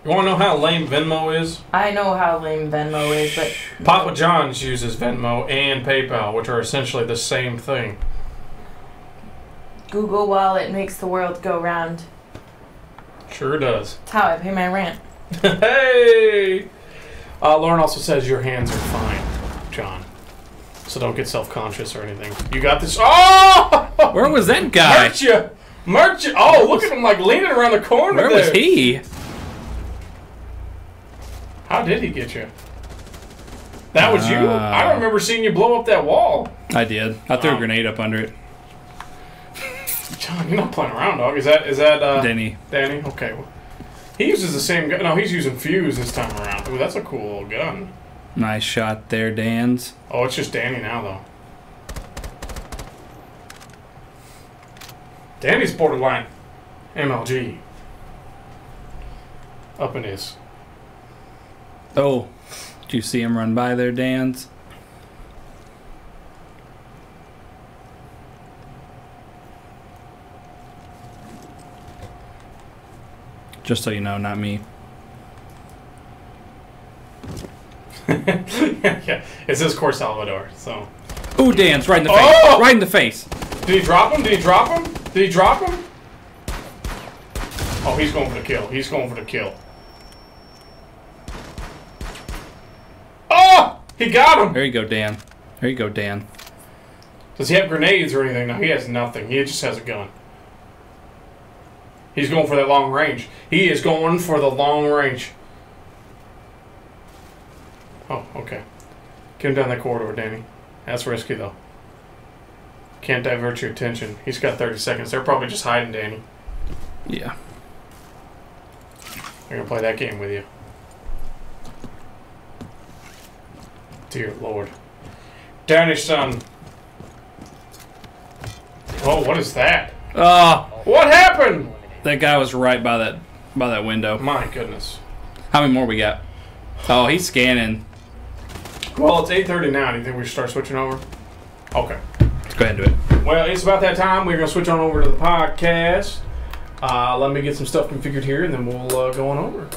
You want to know how lame Venmo is? I know how lame Venmo is, but Papa John's uses Venmo and PayPal, which are essentially the same thing. Google Wallet makes the world go round. Sure does. It's how I pay my rent. hey! Uh, Lauren also says your hands are fine, John. So don't get self conscious or anything. You got this. Oh! Where was that guy? Merch you! Merch you! Oh, look at him like leaning around the corner Where there. was he? How did he get you? That was you? Ah. I don't remember seeing you blow up that wall. I did. I threw Oh. a grenade up under it. John, you're not playing around, dog. Is that is that uh Denny. Danny? Okay. He uses the same gun. No, he's using Fuze this time around. Ooh, that's a cool little gun. Nice shot there, Dan's. Oh, it's just Danny now, though. Danny's borderline MLG. Up in his. Oh, did you see him run by there, Dan's? Just so you know, not me. yeah, yeah. It's this Core Salvador, so. Ooh, Dan's right in the face. Oh! Right in the face. Did he drop him? Did he drop him? Did he drop him? Oh, he's going for the kill. He's going for the kill. Oh! He got him! There you go, Dan. There you go, Dan. Does he have grenades or anything? No, he has nothing. He just has a gun. He's going for that long range. He is going for the long range. Oh, okay. Get him down that corridor, Danny. That's risky, though. Can't divert your attention. He's got 30 seconds. They're probably just hiding, Danny. Yeah. They're going to play that game with you. Dear Lord. Danny's son. Oh, what is that? Oh, What happened? that guy was right by that by that window. My goodness. How many more we got? Oh, he's scanning. Well, it's 8.30 now. Do you think we should start switching over? Okay. Let's go ahead and do it. Well, it's about that time. We're going to switch on over to the podcast. Uh, let me get some stuff configured here, and then we'll uh, go on over.